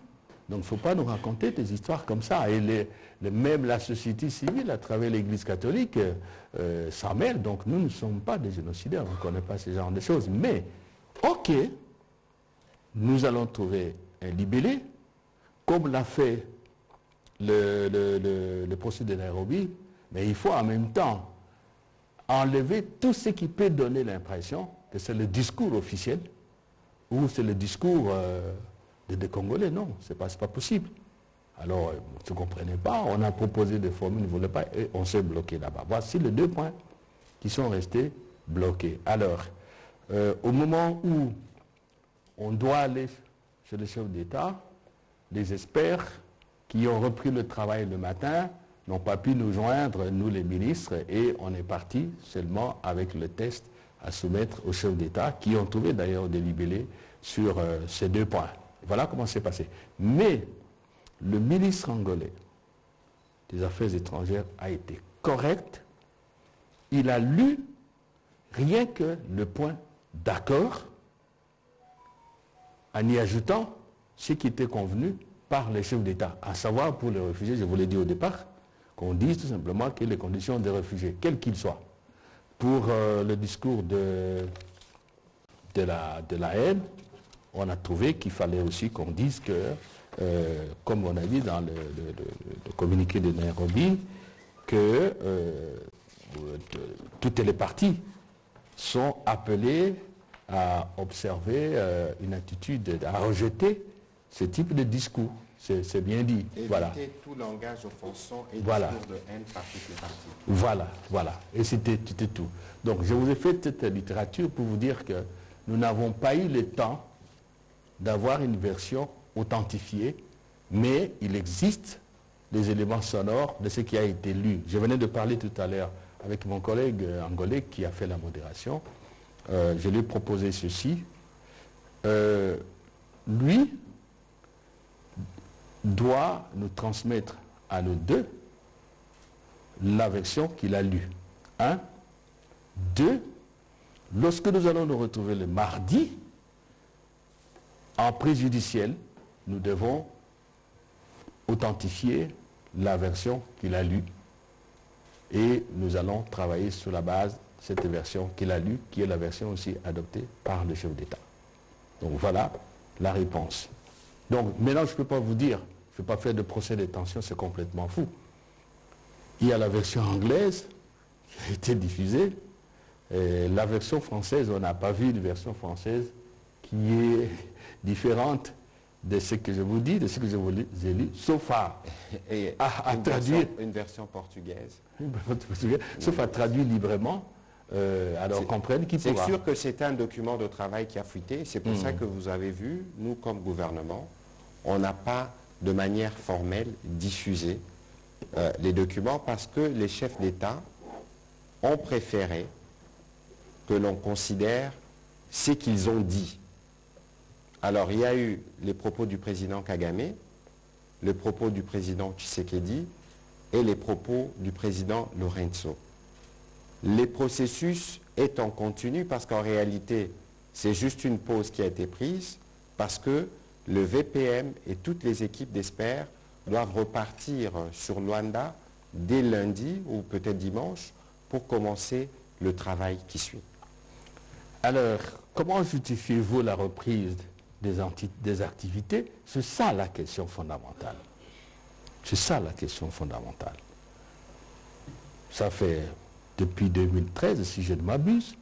Donc il ne faut pas nous raconter des histoires comme ça. Et même la société civile, à travers l'Église catholique, euh, mêle. Donc nous ne sommes pas des génocidaires, on ne connaît pas ce genre de choses. Mais, ok, nous allons trouver un libellé, comme l'a fait le, le procès de Nairobi, mais il faut en même temps enlever tout ce qui peut donner l'impression c'est le discours officiel ou c'est le discours euh, des, Congolais. Non, ce n'est pas, pas possible. Alors, euh, vous ne comprenez pas, on a proposé des formules, ils ne voulaient pas, et on s'est bloqué là-bas. Voici les deux points qui sont restés bloqués. Alors, euh, au moment où on doit aller chez le chef d'État, les experts qui ont repris le travail le matin n'ont pas pu nous joindre, nous les ministres, et on est parti seulement avec le test à soumettre aux chefs d'État, qui ont trouvé d'ailleurs des libellés sur euh, ces deux points. Voilà comment c'est passé. Mais le ministre angolais des Affaires étrangères a été correct. Il a lu rien que le point d'accord en y ajoutant ce qui était convenu par les chefs d'État, à savoir pour les réfugiés, je vous l'ai dit au départ, qu'on dise tout simplement que les conditions des réfugiés, quelles qu'ils soient, pour euh, le discours de, de, la, de la haine, on a trouvé qu'il fallait aussi qu'on dise que, euh, comme on a dit dans le, communiqué de Nairobi, que euh, toutes les parties sont appelées à observer une attitude, à rejeter ce type de discours. C'est bien dit.
Éviter
voilà.
tout langage offensant et
voilà.
discours de haine
Voilà, voilà. Et c'était tout. Donc je vous ai fait cette littérature pour vous dire que nous n'avons pas eu le temps d'avoir une version authentifiés, mais il existe des éléments sonores de ce qui a été lu. Je venais de parler tout à l'heure avec mon collègue euh, angolais qui a fait la modération. Euh, je lui ai proposé ceci. Euh, lui doit nous transmettre à nous deux la version qu'il a lue. Un. Deux. Lorsque nous allons nous retrouver le mardi, en préjudiciel, nous devons authentifier la version qu'il a lue et nous allons travailler sur la base de cette version qu'il a lue, qui est la version aussi adoptée par le chef d'État. Donc voilà la réponse. Donc maintenant, je ne peux pas vous dire, ne vais pas faire de procès d'intention, c'est complètement fou. Il y a la version anglaise qui a été diffusée. Et la version française, on n'a pas vu une version française qui est différente de ce que je vous dis, de ce que je vous ai lu, sauf à,
Et
à- à
une,
traduire.
version, une version portugaise.
sauf à traduire librement, euh, alors
C'est-
comprenne qui
C'est
pourra.
sûr que c'est un document de travail qui a fuité. C'est pour
Mm.
ça que vous avez vu, nous, comme gouvernement, on n'a pas de manière formelle diffusé euh, les documents parce que les chefs d'État ont préféré que l'on considère ce qu'ils ont dit. Alors, il y a eu les propos du président Kagame, le propos du président Tshisekedi et les propos du président Lorenzo. Les processus en continu parce qu'en réalité, c'est juste une pause qui a été prise parce que le VPM et toutes les équipes d'experts doivent repartir sur Luanda dès lundi ou peut-être dimanche pour commencer le travail qui suit.
Alors, comment justifiez-vous la reprise des activités? C'est ça la question fondamentale. C'est ça la question fondamentale. Ça fait depuis 2013, si je ne m'abuse.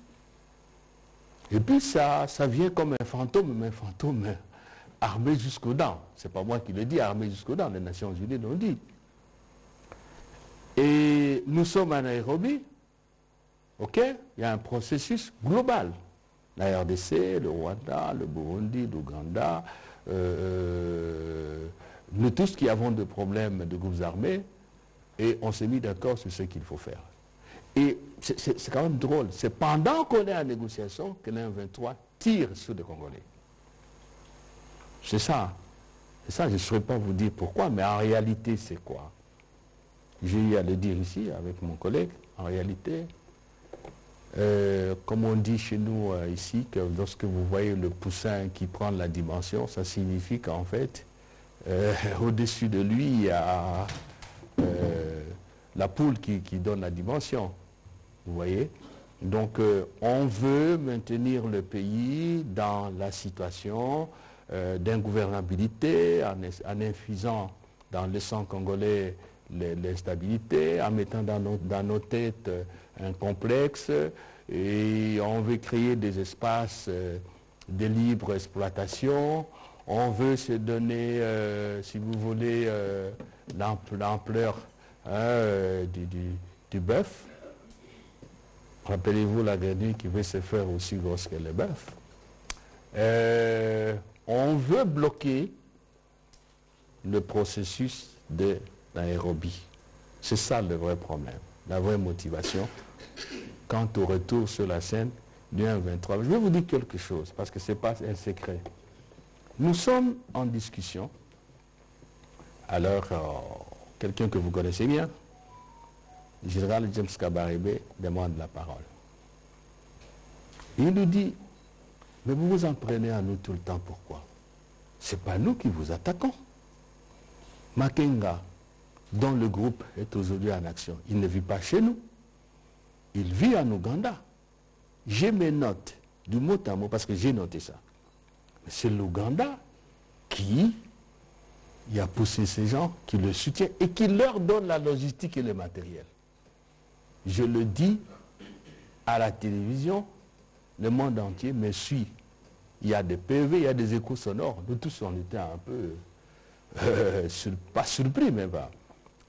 Et puis ça, ça vient comme un fantôme, mais un fantôme armé jusqu'aux dents. Ce n'est pas moi qui le dis, armé jusqu'aux dents, les Nations Unies l'ont dit. Et nous sommes à Nairobi, ok? Il y a un processus global. La RDC, le Rwanda, le Burundi, l'Ouganda, euh, nous tous qui avons des problèmes de groupes armés, et on s'est mis d'accord sur ce qu'il faut faire. Et c'est- quand même drôle, c'est pendant qu'on est en négociation que l'M23 tire sur les Congolais. C'est ça. C'est ça, je ne saurais pas vous dire pourquoi, mais en réalité, c'est quoi? J'ai eu à le dire ici avec mon collègue. En réalité, euh, comme on dit chez nous euh, ici, que lorsque vous voyez le poussin qui prend la dimension, ça signifie qu'en fait, euh, au-dessus de lui, il y a la poule qui, qui donne la dimension. Vous voyez? Donc, on veut maintenir le pays dans la situation euh, d'ingouvernabilité, en, infusant dans le sang congolais l'instabilité, en mettant dans nos, dans têtes euh, un complexe, et on veut créer des espaces euh, de libre exploitation, on veut se donner, si vous voulez, l'ample- l'ampleur hein, du, du- bœuf. Rappelez-vous la grenouille qui veut se faire aussi grosse que le bœuf. On veut bloquer le processus de Nairobi. C'est ça le vrai problème, la vraie motivation quant au retour sur la scène du 1-23. Je vais vous dire quelque chose, parce que ce n'est pas un secret. Nous sommes en discussion. Alors, euh, quelqu'un que vous connaissez bien, général James Kabarebe demande la parole. Il nous dit, mais vous vous en prenez à nous tout le temps, pourquoi? Ce n'est pas nous qui vous attaquons. Makenga, dont le groupe est aujourd'hui en action, il ne vit pas chez nous. Il vit en Ouganda. J'ai mes notes du mot à mot parce que j'ai noté ça. Mais c'est l'Ouganda qui y a poussé ces gens, qui le soutient et qui leur donne la logistique et le matériel. Je le dis à la télévision, le monde entier me suit. Il y a des PV, il y a des échos sonores. Nous tous, on était un peu, euh, pas surpris, mais.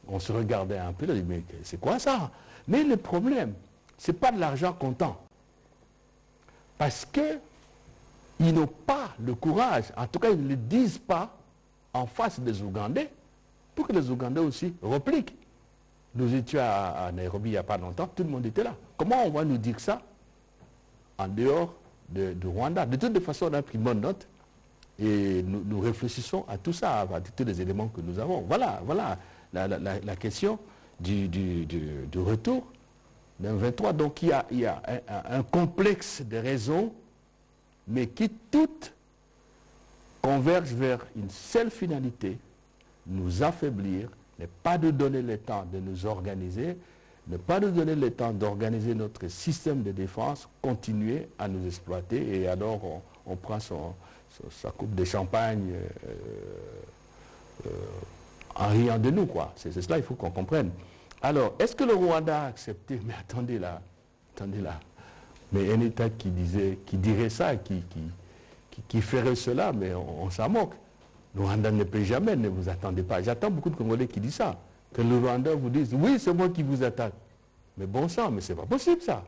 On se regardait un peu, on dit, mais c'est quoi ça? Mais le problème, ce n'est pas de l'argent comptant. Parce qu'ils n'ont pas le courage, en tout cas ils ne le disent pas, en face des Ougandais pour que les Ougandais aussi repliquent. Nous étions à, Nairobi il n'y a pas longtemps, tout le monde était là. Comment on va nous dire ça? En dehors de, Rwanda De toute façon, on a pris bonne note et nous, réfléchissons à tout ça, à tous les éléments que nous avons. Voilà, voilà la, question du, retour d'un 23. Donc il y a, un, un, complexe de raisons, mais qui toutes convergent vers une seule finalité, nous affaiblir, n'est pas de donner le temps de nous organiser, ne pas nous donner le temps d'organiser notre système de défense, continuer à nous exploiter et alors on, prend sa coupe de champagne euh, euh, en riant de nous. quoi. C'est cela, il faut qu'on comprenne. Alors, est-ce que le Rwanda a accepté? Mais attendez là, attendez là. Mais un État qui, disait, qui dirait ça, qui, qui, ferait cela, mais on s'en moque. Le Rwanda ne peut jamais, ne vous attendez pas. J'attends beaucoup de Congolais qui disent ça. Que le Rwanda vous dise, oui, c'est moi qui vous attaque. Mais bon sang, mais c'est pas possible ça.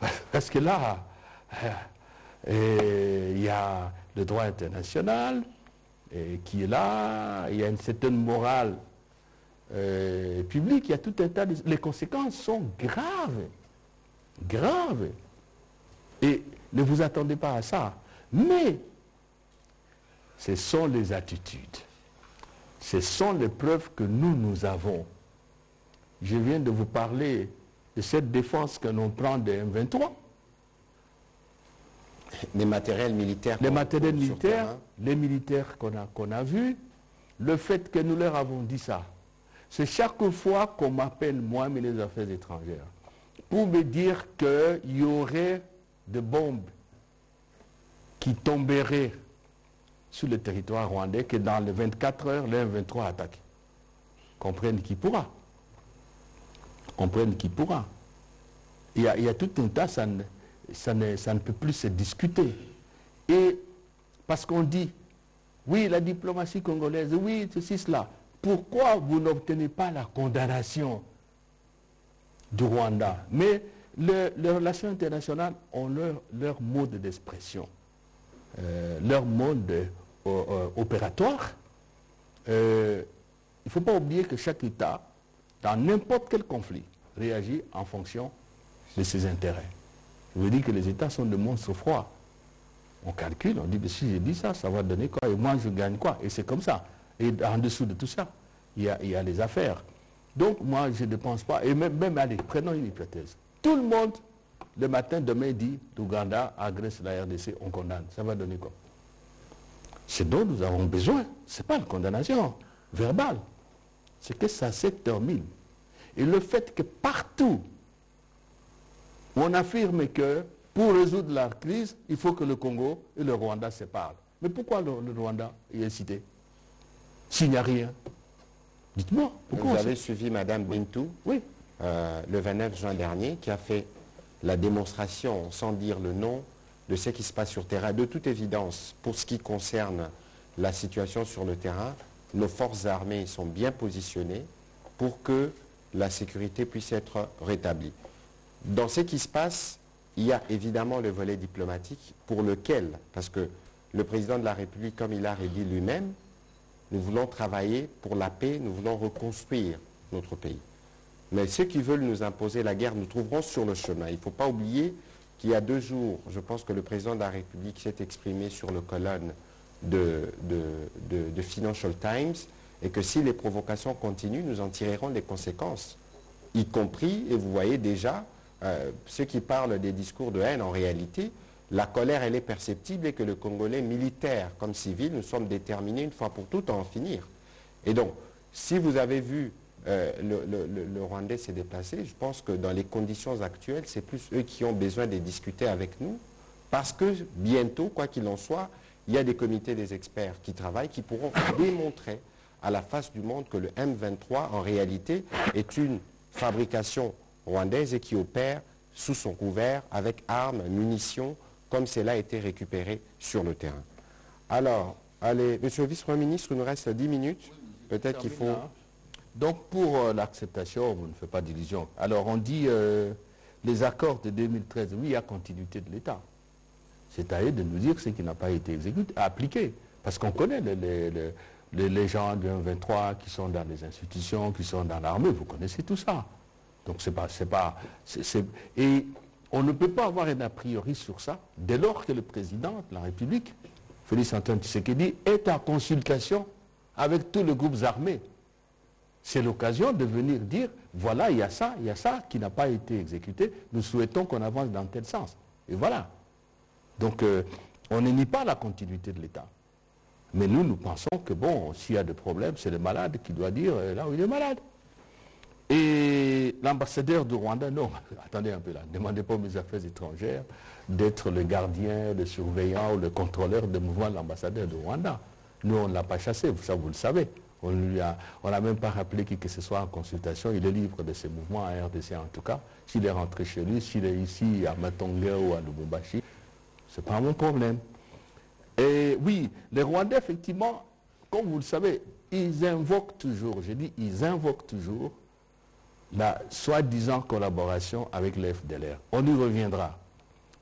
Parce que là, euh, il y a le droit international qui est là, il y a une certaine morale euh, publique, il y a tout un tas de... Les conséquences sont graves. Graves. Et ne vous attendez pas à ça. Mais ce sont les attitudes. Ce sont les preuves que nous, nous avons. Je viens de vous parler de cette défense que l'on prend des M23.
Les matériels militaires.
Les matériels militaires, les militaires qu'on a, qu'on a vus, le fait que nous leur avons dit ça, c'est chaque fois qu'on m'appelle, moi, ministre des Affaires étrangères, pour me dire qu'il y aurait des bombes qui tomberaient sur le territoire rwandais que dans les 24 heures, les 23 attaques. Comprenne qui pourra. Comprenne qui pourra. Il y, a, tout un tas, ça ne, peut plus se discuter. Et parce qu'on dit, oui, la diplomatie congolaise, oui, ceci, cela. Pourquoi vous n'obtenez pas la condamnation du Rwanda? Mais les relations internationales ont leur, mode d'expression, euh, leur mode de, opératoire, euh, il ne faut pas oublier que chaque État, dans n'importe quel conflit, réagit en fonction de ses intérêts. Je veux dire que les États sont de monstres froids. On calcule, on dit, mais si j'ai dit ça, ça va donner quoi? Et moi, je gagne quoi? Et c'est comme ça. Et en dessous de tout ça, il y a, il y a les affaires. Donc, moi, je ne pense pas. Et même, même, allez, prenons une hypothèse. Tout le monde, le matin, demain, dit, l'Ouganda agresse la RDC, on condamne. Ça va donner quoi? Ce dont nous avons besoin, ce n'est pas une condamnation verbale, c'est que ça se termine. Et le fait que partout, on affirme que pour résoudre la crise, il faut que le Congo et le Rwanda se parlent. Mais pourquoi le, Rwanda est cité? S'il n'y a rien. Dites-moi.
Vous avez suivi Mme Bintou
oui.
Euh, le 29 juin dernier, qui a fait la démonstration, sans dire le nom, de ce qui se passe sur terrain. De toute évidence, pour ce qui concerne la situation sur le terrain, nos forces armées sont bien positionnées pour que la sécurité puisse être rétablie. Dans ce qui se passe, il y a évidemment le volet diplomatique pour lequel, parce que le président de la République, comme il a redit lui-même, nous voulons travailler pour la paix, nous voulons reconstruire notre pays. Mais ceux qui veulent nous imposer la guerre, nous trouverons sur le chemin. Il ne faut pas oublier il y a deux jours, je pense que le président de la République s'est exprimé sur le colonne de, de, Financial Times et que si les provocations continuent, nous en tirerons les conséquences, y compris, et vous voyez déjà, euh, ceux qui parlent des discours de haine, en réalité, la colère, elle est perceptible et que le Congolais militaire comme civil, nous sommes déterminés une fois pour toutes à en finir. Et donc, si vous avez vu euh, le, Rwandais s'est déplacé. Je pense que dans les conditions actuelles, c'est plus eux qui ont besoin de discuter avec nous, parce que bientôt, quoi qu'il en soit, il y a des comités des experts qui travaillent, qui pourront démontrer à la face du monde que le M23, en réalité, est une fabrication rwandaise et qui opère sous son couvert avec armes, munitions, comme cela a été récupéré sur le terrain. Alors, allez, Monsieur le Vice-Premier ministre, il nous reste 10 minutes. Peut-être qu'il faut...
Donc pour euh, l'acceptation, vous ne faites pas d'illusion. Alors on dit euh, les accords de 2013, oui, il y a continuité de l'État. C'est à eux de nous dire ce qui n'a pas été exécuté, appliqué. Parce qu'on connaît les, gens du 23 qui sont dans les institutions, qui sont dans l'armée, vous connaissez tout ça. Donc c'est pas, c'est pas, et on ne peut pas avoir un a priori sur ça dès lors que le président de la République, Félix Antoine Tshisekedi, est en consultation avec tous les groupes armés. C'est l'occasion de venir dire, voilà, il y a ça, il y a ça qui n'a pas été exécuté, nous souhaitons qu'on avance dans tel sens. Et voilà. Donc, euh, on ne nie pas la continuité de l'État. Mais nous, nous pensons que, bon, s'il y a des problèmes, c'est le malade qui doit dire euh, là où il est malade. Et l'ambassadeur du Rwanda, non, attendez un peu là, ne demandez pas aux affaires étrangères d'être le gardien, le surveillant ou le contrôleur des mouvements de l'ambassadeur du Rwanda. Nous, on ne l'a pas chassé, ça vous le savez. On n'a même pas rappelé que ce soit en consultation. Il est libre de ses mouvements à RDC en tout cas. S'il est rentré chez lui, s'il est ici à Matonga ou à Lubumbashi, ce n'est pas mon problème. Et oui, les Rwandais, effectivement, comme vous le savez, ils invoquent toujours, je dis, ils invoquent toujours la soi-disant collaboration avec l'FDLR. On y reviendra.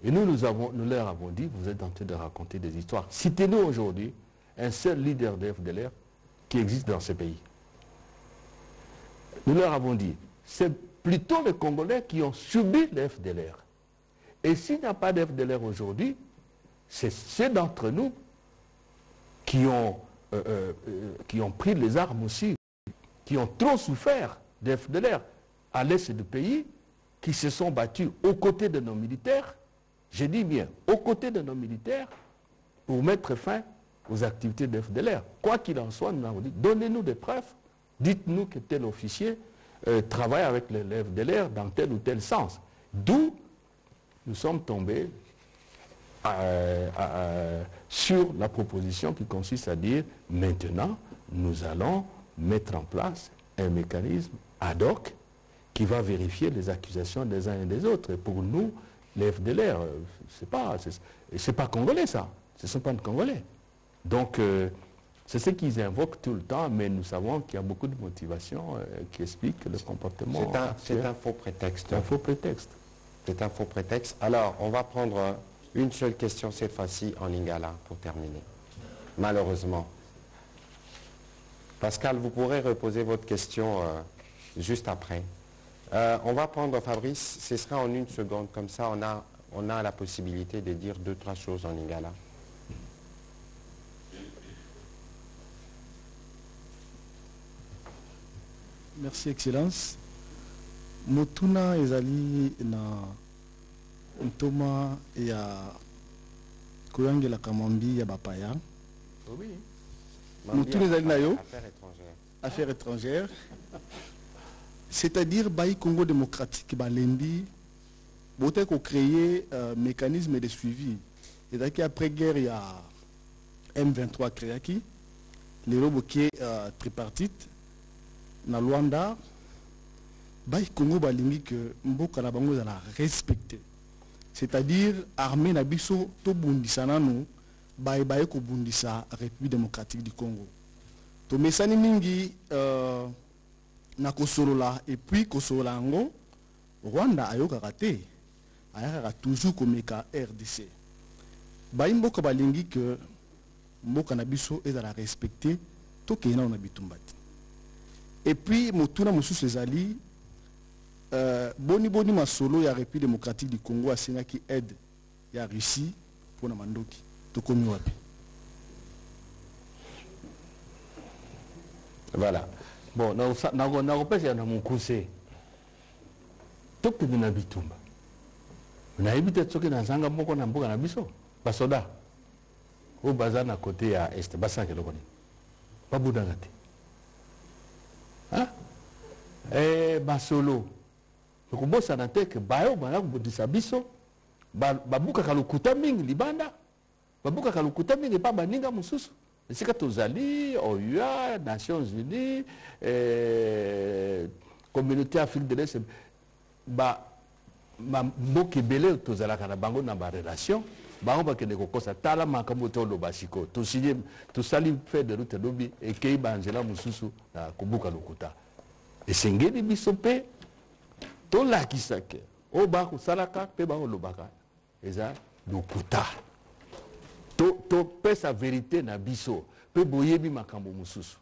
Et nous, nous, avons, nous leur avons dit, vous êtes en train de raconter des histoires. Citez-nous aujourd'hui un seul leader de FDLR qui existe dans ce pays. Nous leur avons dit, c'est plutôt les Congolais qui ont subi le FDLR. Et s'il n'y a pas de aujourd'hui, c'est ceux d'entre nous qui ont, euh, euh, euh, qui ont pris les armes aussi, qui ont trop souffert de FDLR à l'est du pays, qui se sont battus aux côtés de nos militaires, je dis bien, aux côtés de nos militaires, pour mettre fin aux activités de. Quoi qu'il en soit, nous avons dit, donnez-nous des preuves, dites-nous que tel officier euh, travaille avec les FDLR dans tel ou tel sens. D'où nous sommes tombés euh, euh, sur la proposition qui consiste à dire, maintenant, nous allons mettre en place un mécanisme ad hoc qui va vérifier les accusations des uns et des autres. Et pour nous, les FDLR, c'est pas, pas congolais ça. Ce ne sont pas de Congolais. Donc, euh, c'est ce qu'ils invoquent tout le temps, mais nous savons qu'il y a beaucoup de motivations euh, qui expliquent le comportement.
C'est un, faux prétexte.
Un faux prétexte.
C'est un faux prétexte. Alors, on va prendre une seule question cette fois-ci en lingala pour terminer. Malheureusement. Pascal, vous pourrez reposer votre question euh, juste après. on va prendre Fabrice, ce sera en une seconde, comme ça on a, on a la possibilité de dire deux, trois choses en lingala.
Merci excellence. Motuna ezali na ntoma ya koyangelaka mambi ya bapaya. Motuna ezali na yo. affaire étrangère. C'est-à-dire bayi congo démocratique balembi botaki kocréer euh, mécanisme de suivi. Ezalaki après guerre ya m23 créaki lelo bokie euh, tripartite na Luanda bai Congo balingi que mboka na bango ezala respecté. C'est-à-dire armée na biso tobundisa nanu baye baye kobundisa république démocratique du congo. Tomesani mingi euh, na kosolola et puis kosolola yango rwanda ayokaka te ayakaka toujours komeka rdc bayi mboka balingi ke mboka na biso ezala respecté tokei nano na bitumba et puis motuna mosusu ezali euh, boni boni masolo ya république démocratique du congo asengaki aide ya russie mpona mandoki. Tokomi wapi?
Voilà. Bon nakopesa na mokuse tokende na bitumba. Nayebi te soki na nzanga moko na mboka na biso? Basoda oyo baza na kote ya este basalaka eloko nini? Babundaka te basolo tokobosana te ke bayo baya kobundisa biso. Babukaka lokuta mingi libanda. Babukaka lokuta mingi epa baninga mosusu. Esika tozali oua nations unies eh, communauté afrique de l'est mboka ebele tozalaka na bango na barelation bango bakende kokosa tala makambo te oloba sikoyo tosali fait de route elobi ekei banzela mosusu na kobuka lokuta esengeli biso mpe tolakisa ke. Oyo bakosalaka mpe baolobaka eza lokuta topesa verité na biso mpe boyebi makambo mosusu.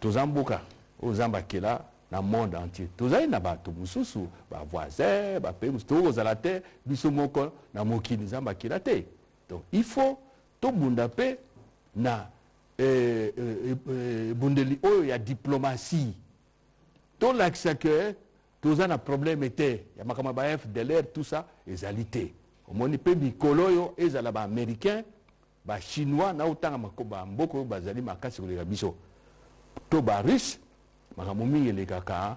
Toza mboka oyo zamba akela na monde entier. Tozali na bato mosusu bavoisin bapays mosusu. Tokozala te biso moko na mokili nzambe akela te. Donc il faut tobunda mpe na eh, eh, eh, ebundeli oyo ya diplomatie. Tolakisa ke toza na problème te. Ya makambo ya ba fdlr tout ça ezali te. Omoni mpe mikolo oyo ezala baaméricain bachinois na otanga bamboka oyo bazali makasi koleka biso. To barusse makambo mingi elekaka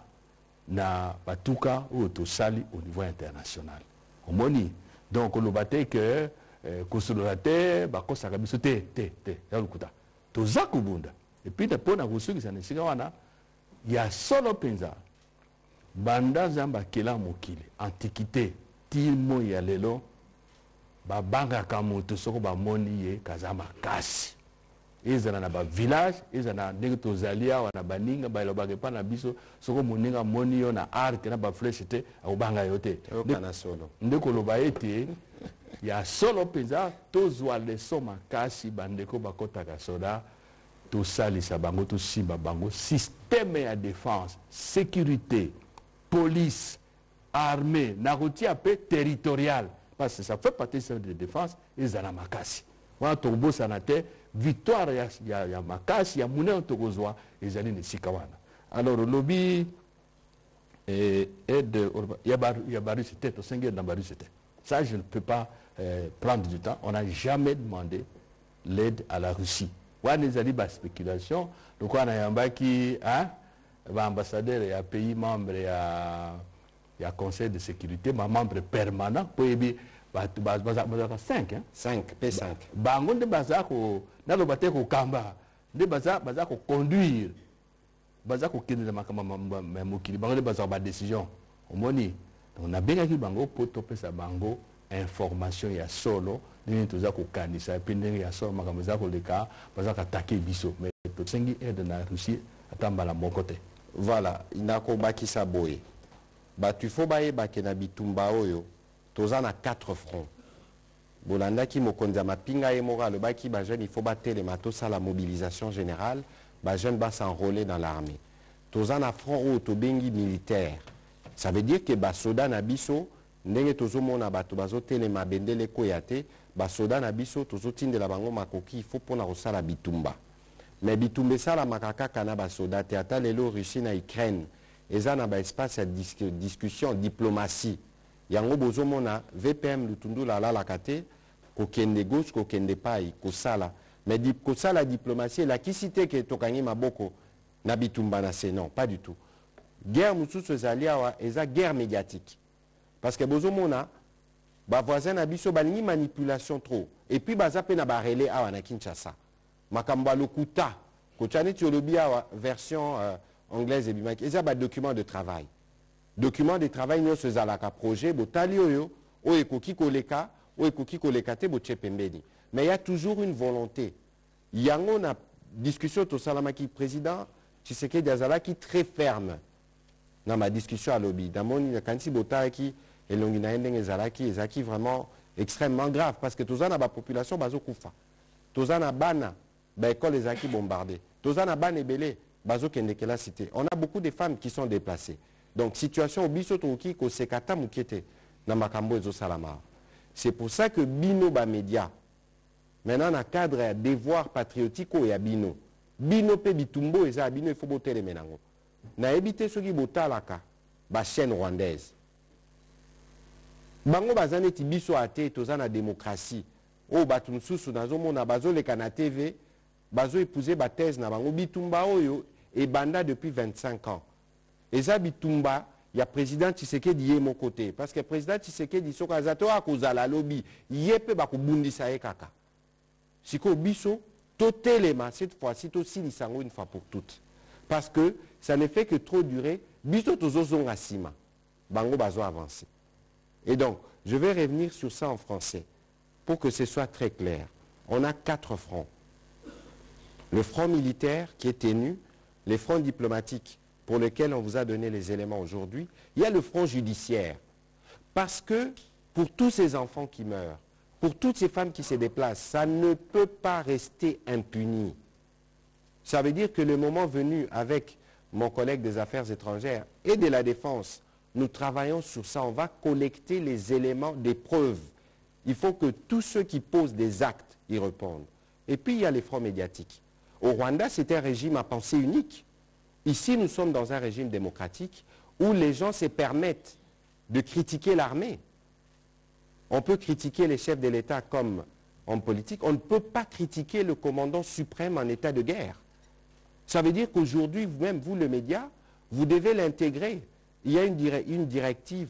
na batuka oyo tosali au niveau international. Omoni donc oloba te ke eh, kosolola te bakosaka biso te te te ya lokuta. Toza kobunda. Epuis mpo na kosukisa na esika wana ya solo mpenza banda nzambe akela mokili antikité ti moi ya lelo babangaka moto soko bamoni ye kaza makasi ezala na bavillage ezala na ndenge tozali awa na baninga balobaka epa na biso soko moninga amoni yo na arke na bafleshe te akobanga yo te. Nde koloba ete ya solo mpenza tozwa leso makasi bandeko bakɔtaka soda tosalisa bango tosimba bango. Systeme ya défense sécurité police armée nakotia mpe territorial. Parce que ça fait partie système de défense ezala makasi. Wana tokobosana te victoire ya, ya, ya makasi ya monene tokozwa ezali na esika wana. Alors olobi eh, aide ya, bar, ya barusse te tosengi na barusse te ça je ne peux pas euh, prendre du temps. On n'a jamais demandé l'aide à la russie. Wana ezali baspéculation lokola nayambaki baambassadeur ya pays membre ya, ya conseil de sécurité bamembre permanent yebi bato bazalaka 5
5 pe 5
bango nde baza naloba te kokamba. Nde baza baza koconduire baza kokendela makambo ya mokili. Bango nde bazaka badécision omoni donc nabengaki bango mpo topesa bango information ya solo. Ndenge toza kokanisa mpe ndenge ya solo makambo eza koleka baza katake biso. Mais tosengi aide na russie ata mbala moko te.
Voilà nakobakisa boye. Bato ifo bayebake na bitumba oyo toza na 4 front bolandaki mokonzi ya mapinga ye moko alobaki bajeune ifo batelema tosala mobilisation générale. Bajeune basenrôle dans l'armée. Toza na front oyo tobengi militaire. Ça veut dire ke basoda na biso ndenge tozomona bato bazotelema bendele ekoya te basoda na biso tozotindela bango makoki ifo mpona kosala bitumba. Me bitumba esalamaka kaka na basoda te ata lelo russie na ukraine. Eza na baespace ya dis discussion diplomatie yango bozomona vpm lutundula alalaka te kokende gauche kokende epai kosala. Me di, kosala diplomatie elakisi te ke tokangi maboko na bitumba na se. Non pas du tout. Guerre mosusu ezali awa eza guerre médiatique. Parce que bozomona bavoisin na biso balingi manipulation trop. Epuis baza mpe na barele awa na kinshasa. Makambo ya lokuta kotya neti olobi awa version euh, anglaise ebimaki. Eza badocument de travail document de travail nyonso ezalaka projet botali oyo oyo ekoki koleka oyo ekoki koleka te botie pembeni. Mais ya toujours une volonté. Yango na discussion tosalamaki président tshisekedi azalaki très ferme na badiscussion alobi namoni nakanisi botalaki elongi na ye ndenge ezalaki ezalaki vraiment extrêmement grave parce que toza na bapopulation bazokufa toza na bana baekole ezalaki bombardé toza na bana ebele bazokende kelasi te on a beaucoup de femmes qui sont déplacées donc situation biso tokoki koseka ata moke te na makambo ezosalama c'est pour ça que bino bamédia maintenant na cadre ya devoir patriotique ya bino. Bino mpe bitumba eza bino ifo boteleme nango nayebi te soki botalaka bachaîne rwandaise. Bango baza neti biso ate toza na démocratie. Oyo bato mosusu nazomona bazoleka na tv bazoépouze bathèse na bango. Bitumba oyo ebanda depuis 25 ans eza bitumba ya président tshisekedi moko te parce que président tshisekedi soki aza te oyo akozala alobi ye mpe bakobundisa ye kaka sikoyo biso totelema cette fois-ci tosilisa yango une fois pour toutes. Parce que ça ne fait que trop durer. Biso tozozonga nsima bango bazo avancer. Et donc je vais revenir sur ça en français pour que ce soit très clair. On a quatre fronts. Le front militaire qui est tenu les fronts diplomatiques pour lesquels on vous a donné les éléments aujourd'hui il y a le front judiciaire parce que pour tous ces enfants qui meurent pour toutes ces femmes qui se déplacent ça ne peut pas rester impuni Ça veut dire que le moment venu avec mon collègue des affaires étrangères et de la défense, nous travaillons sur ça. On va collecter les éléments des preuves. Il faut que tous ceux qui posent des actes y répondent. Et puis, il y a les fronts médiatiques. Au Rwanda, c'était un régime à pensée unique. Ici, nous sommes dans un régime démocratique où les gens se permettent de critiquer l'armée. On peut critiquer les chefs de l'État comme en politique. On ne peut pas critiquer le commandant suprême en état de guerre. Ça veut dire qu'aujourd'hui, vous-même, vous, le média, vous devez l'intégrer. Il y a une directive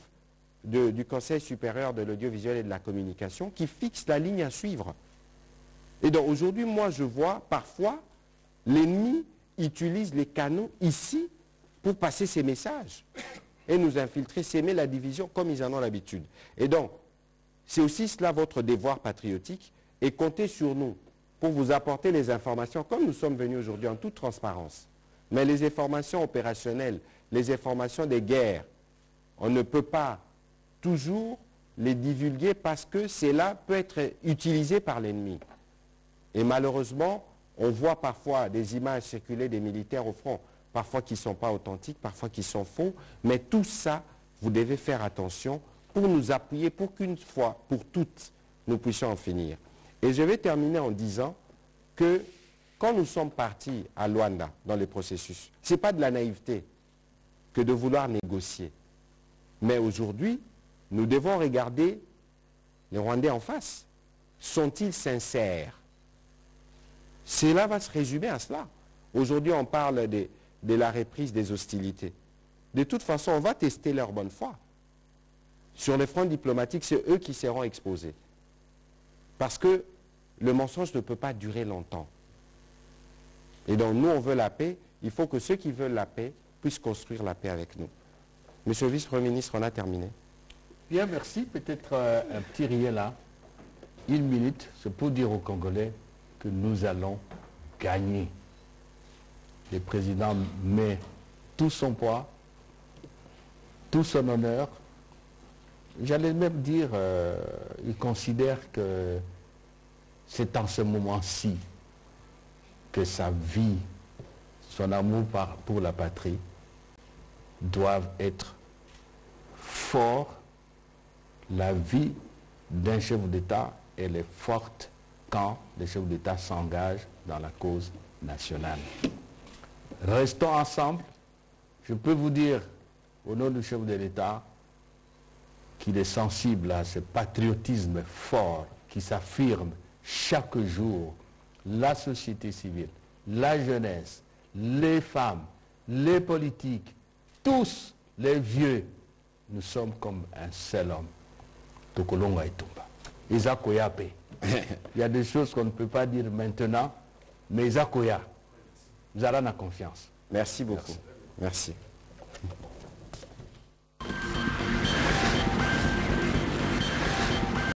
du Conseil supérieur de l'audiovisuel et de la communication qui fixe la ligne à suivre. Et donc aujourd'hui, moi, je vois parfois l'ennemi utilise les canaux ici pour passer ses messages et nous infiltrer, s'aimer la division comme ils en ont l'habitude. Et donc, c'est aussi cela votre devoir patriotique et comptez sur nous pour vous apporter les informations comme nous sommes venus aujourd'hui en toute transparence. Mais les informations opérationnelles, les informations des guerres, on ne peut pas toujours les divulguer parce que cela peut être utilisé par l'ennemi. Et malheureusement, on voit parfois des images circuler des militaires au front, parfois qui ne sont pas authentiques, parfois qui sont faux, mais tout ça, vous devez faire attention pour nous appuyer, pour qu'une fois, pour toutes, nous puissions en finir. Et je vais terminer en disant que quand nous sommes partis à Luanda dans le processus, ce n'est pas de la naïveté que de vouloir négocier. Mais aujourd'hui, nous devons regarder les Rwandais en face. Sont-ils sincères? Cela va se résumer à cela. Aujourd'hui, on parle de, la reprise des hostilités. De toute façon, on va tester leur bonne foi. Sur le front diplomatique, c'est eux qui seront exposés. Parce que le mensonge ne peut pas durer longtemps. Et donc, nous, on veut la paix. Il faut que ceux qui veulent la paix puissent construire la paix avec nous. Monsieur le vice-premier ministre, on a terminé.
Bien, merci. Peut-être euh, un petit rien là. Une minute, c'est pour dire aux Congolais que nous allons gagner. Le président met tout son poids, tout son honneur. J'allais même dire, euh, il considère que c'est en ce moment-ci que sa vie, son amour pour la patrie doivent être forts. La vie d'un chef d'État, elle est forte quand le chef d'État s'engage dans la cause nationale. Restons ensemble. Je peux vous dire, au nom du chef de l'État, qu'il est sensible à ce patriotisme fort qui s'affirme chaque jour. La société civile, la jeunesse, les femmes, les politiques, tous les vieux, nous sommes comme un seul homme. Et. Il y a des choses qu'on ne peut pas dire maintenant, mais vous avez la confiance.
Merci beaucoup. Merci.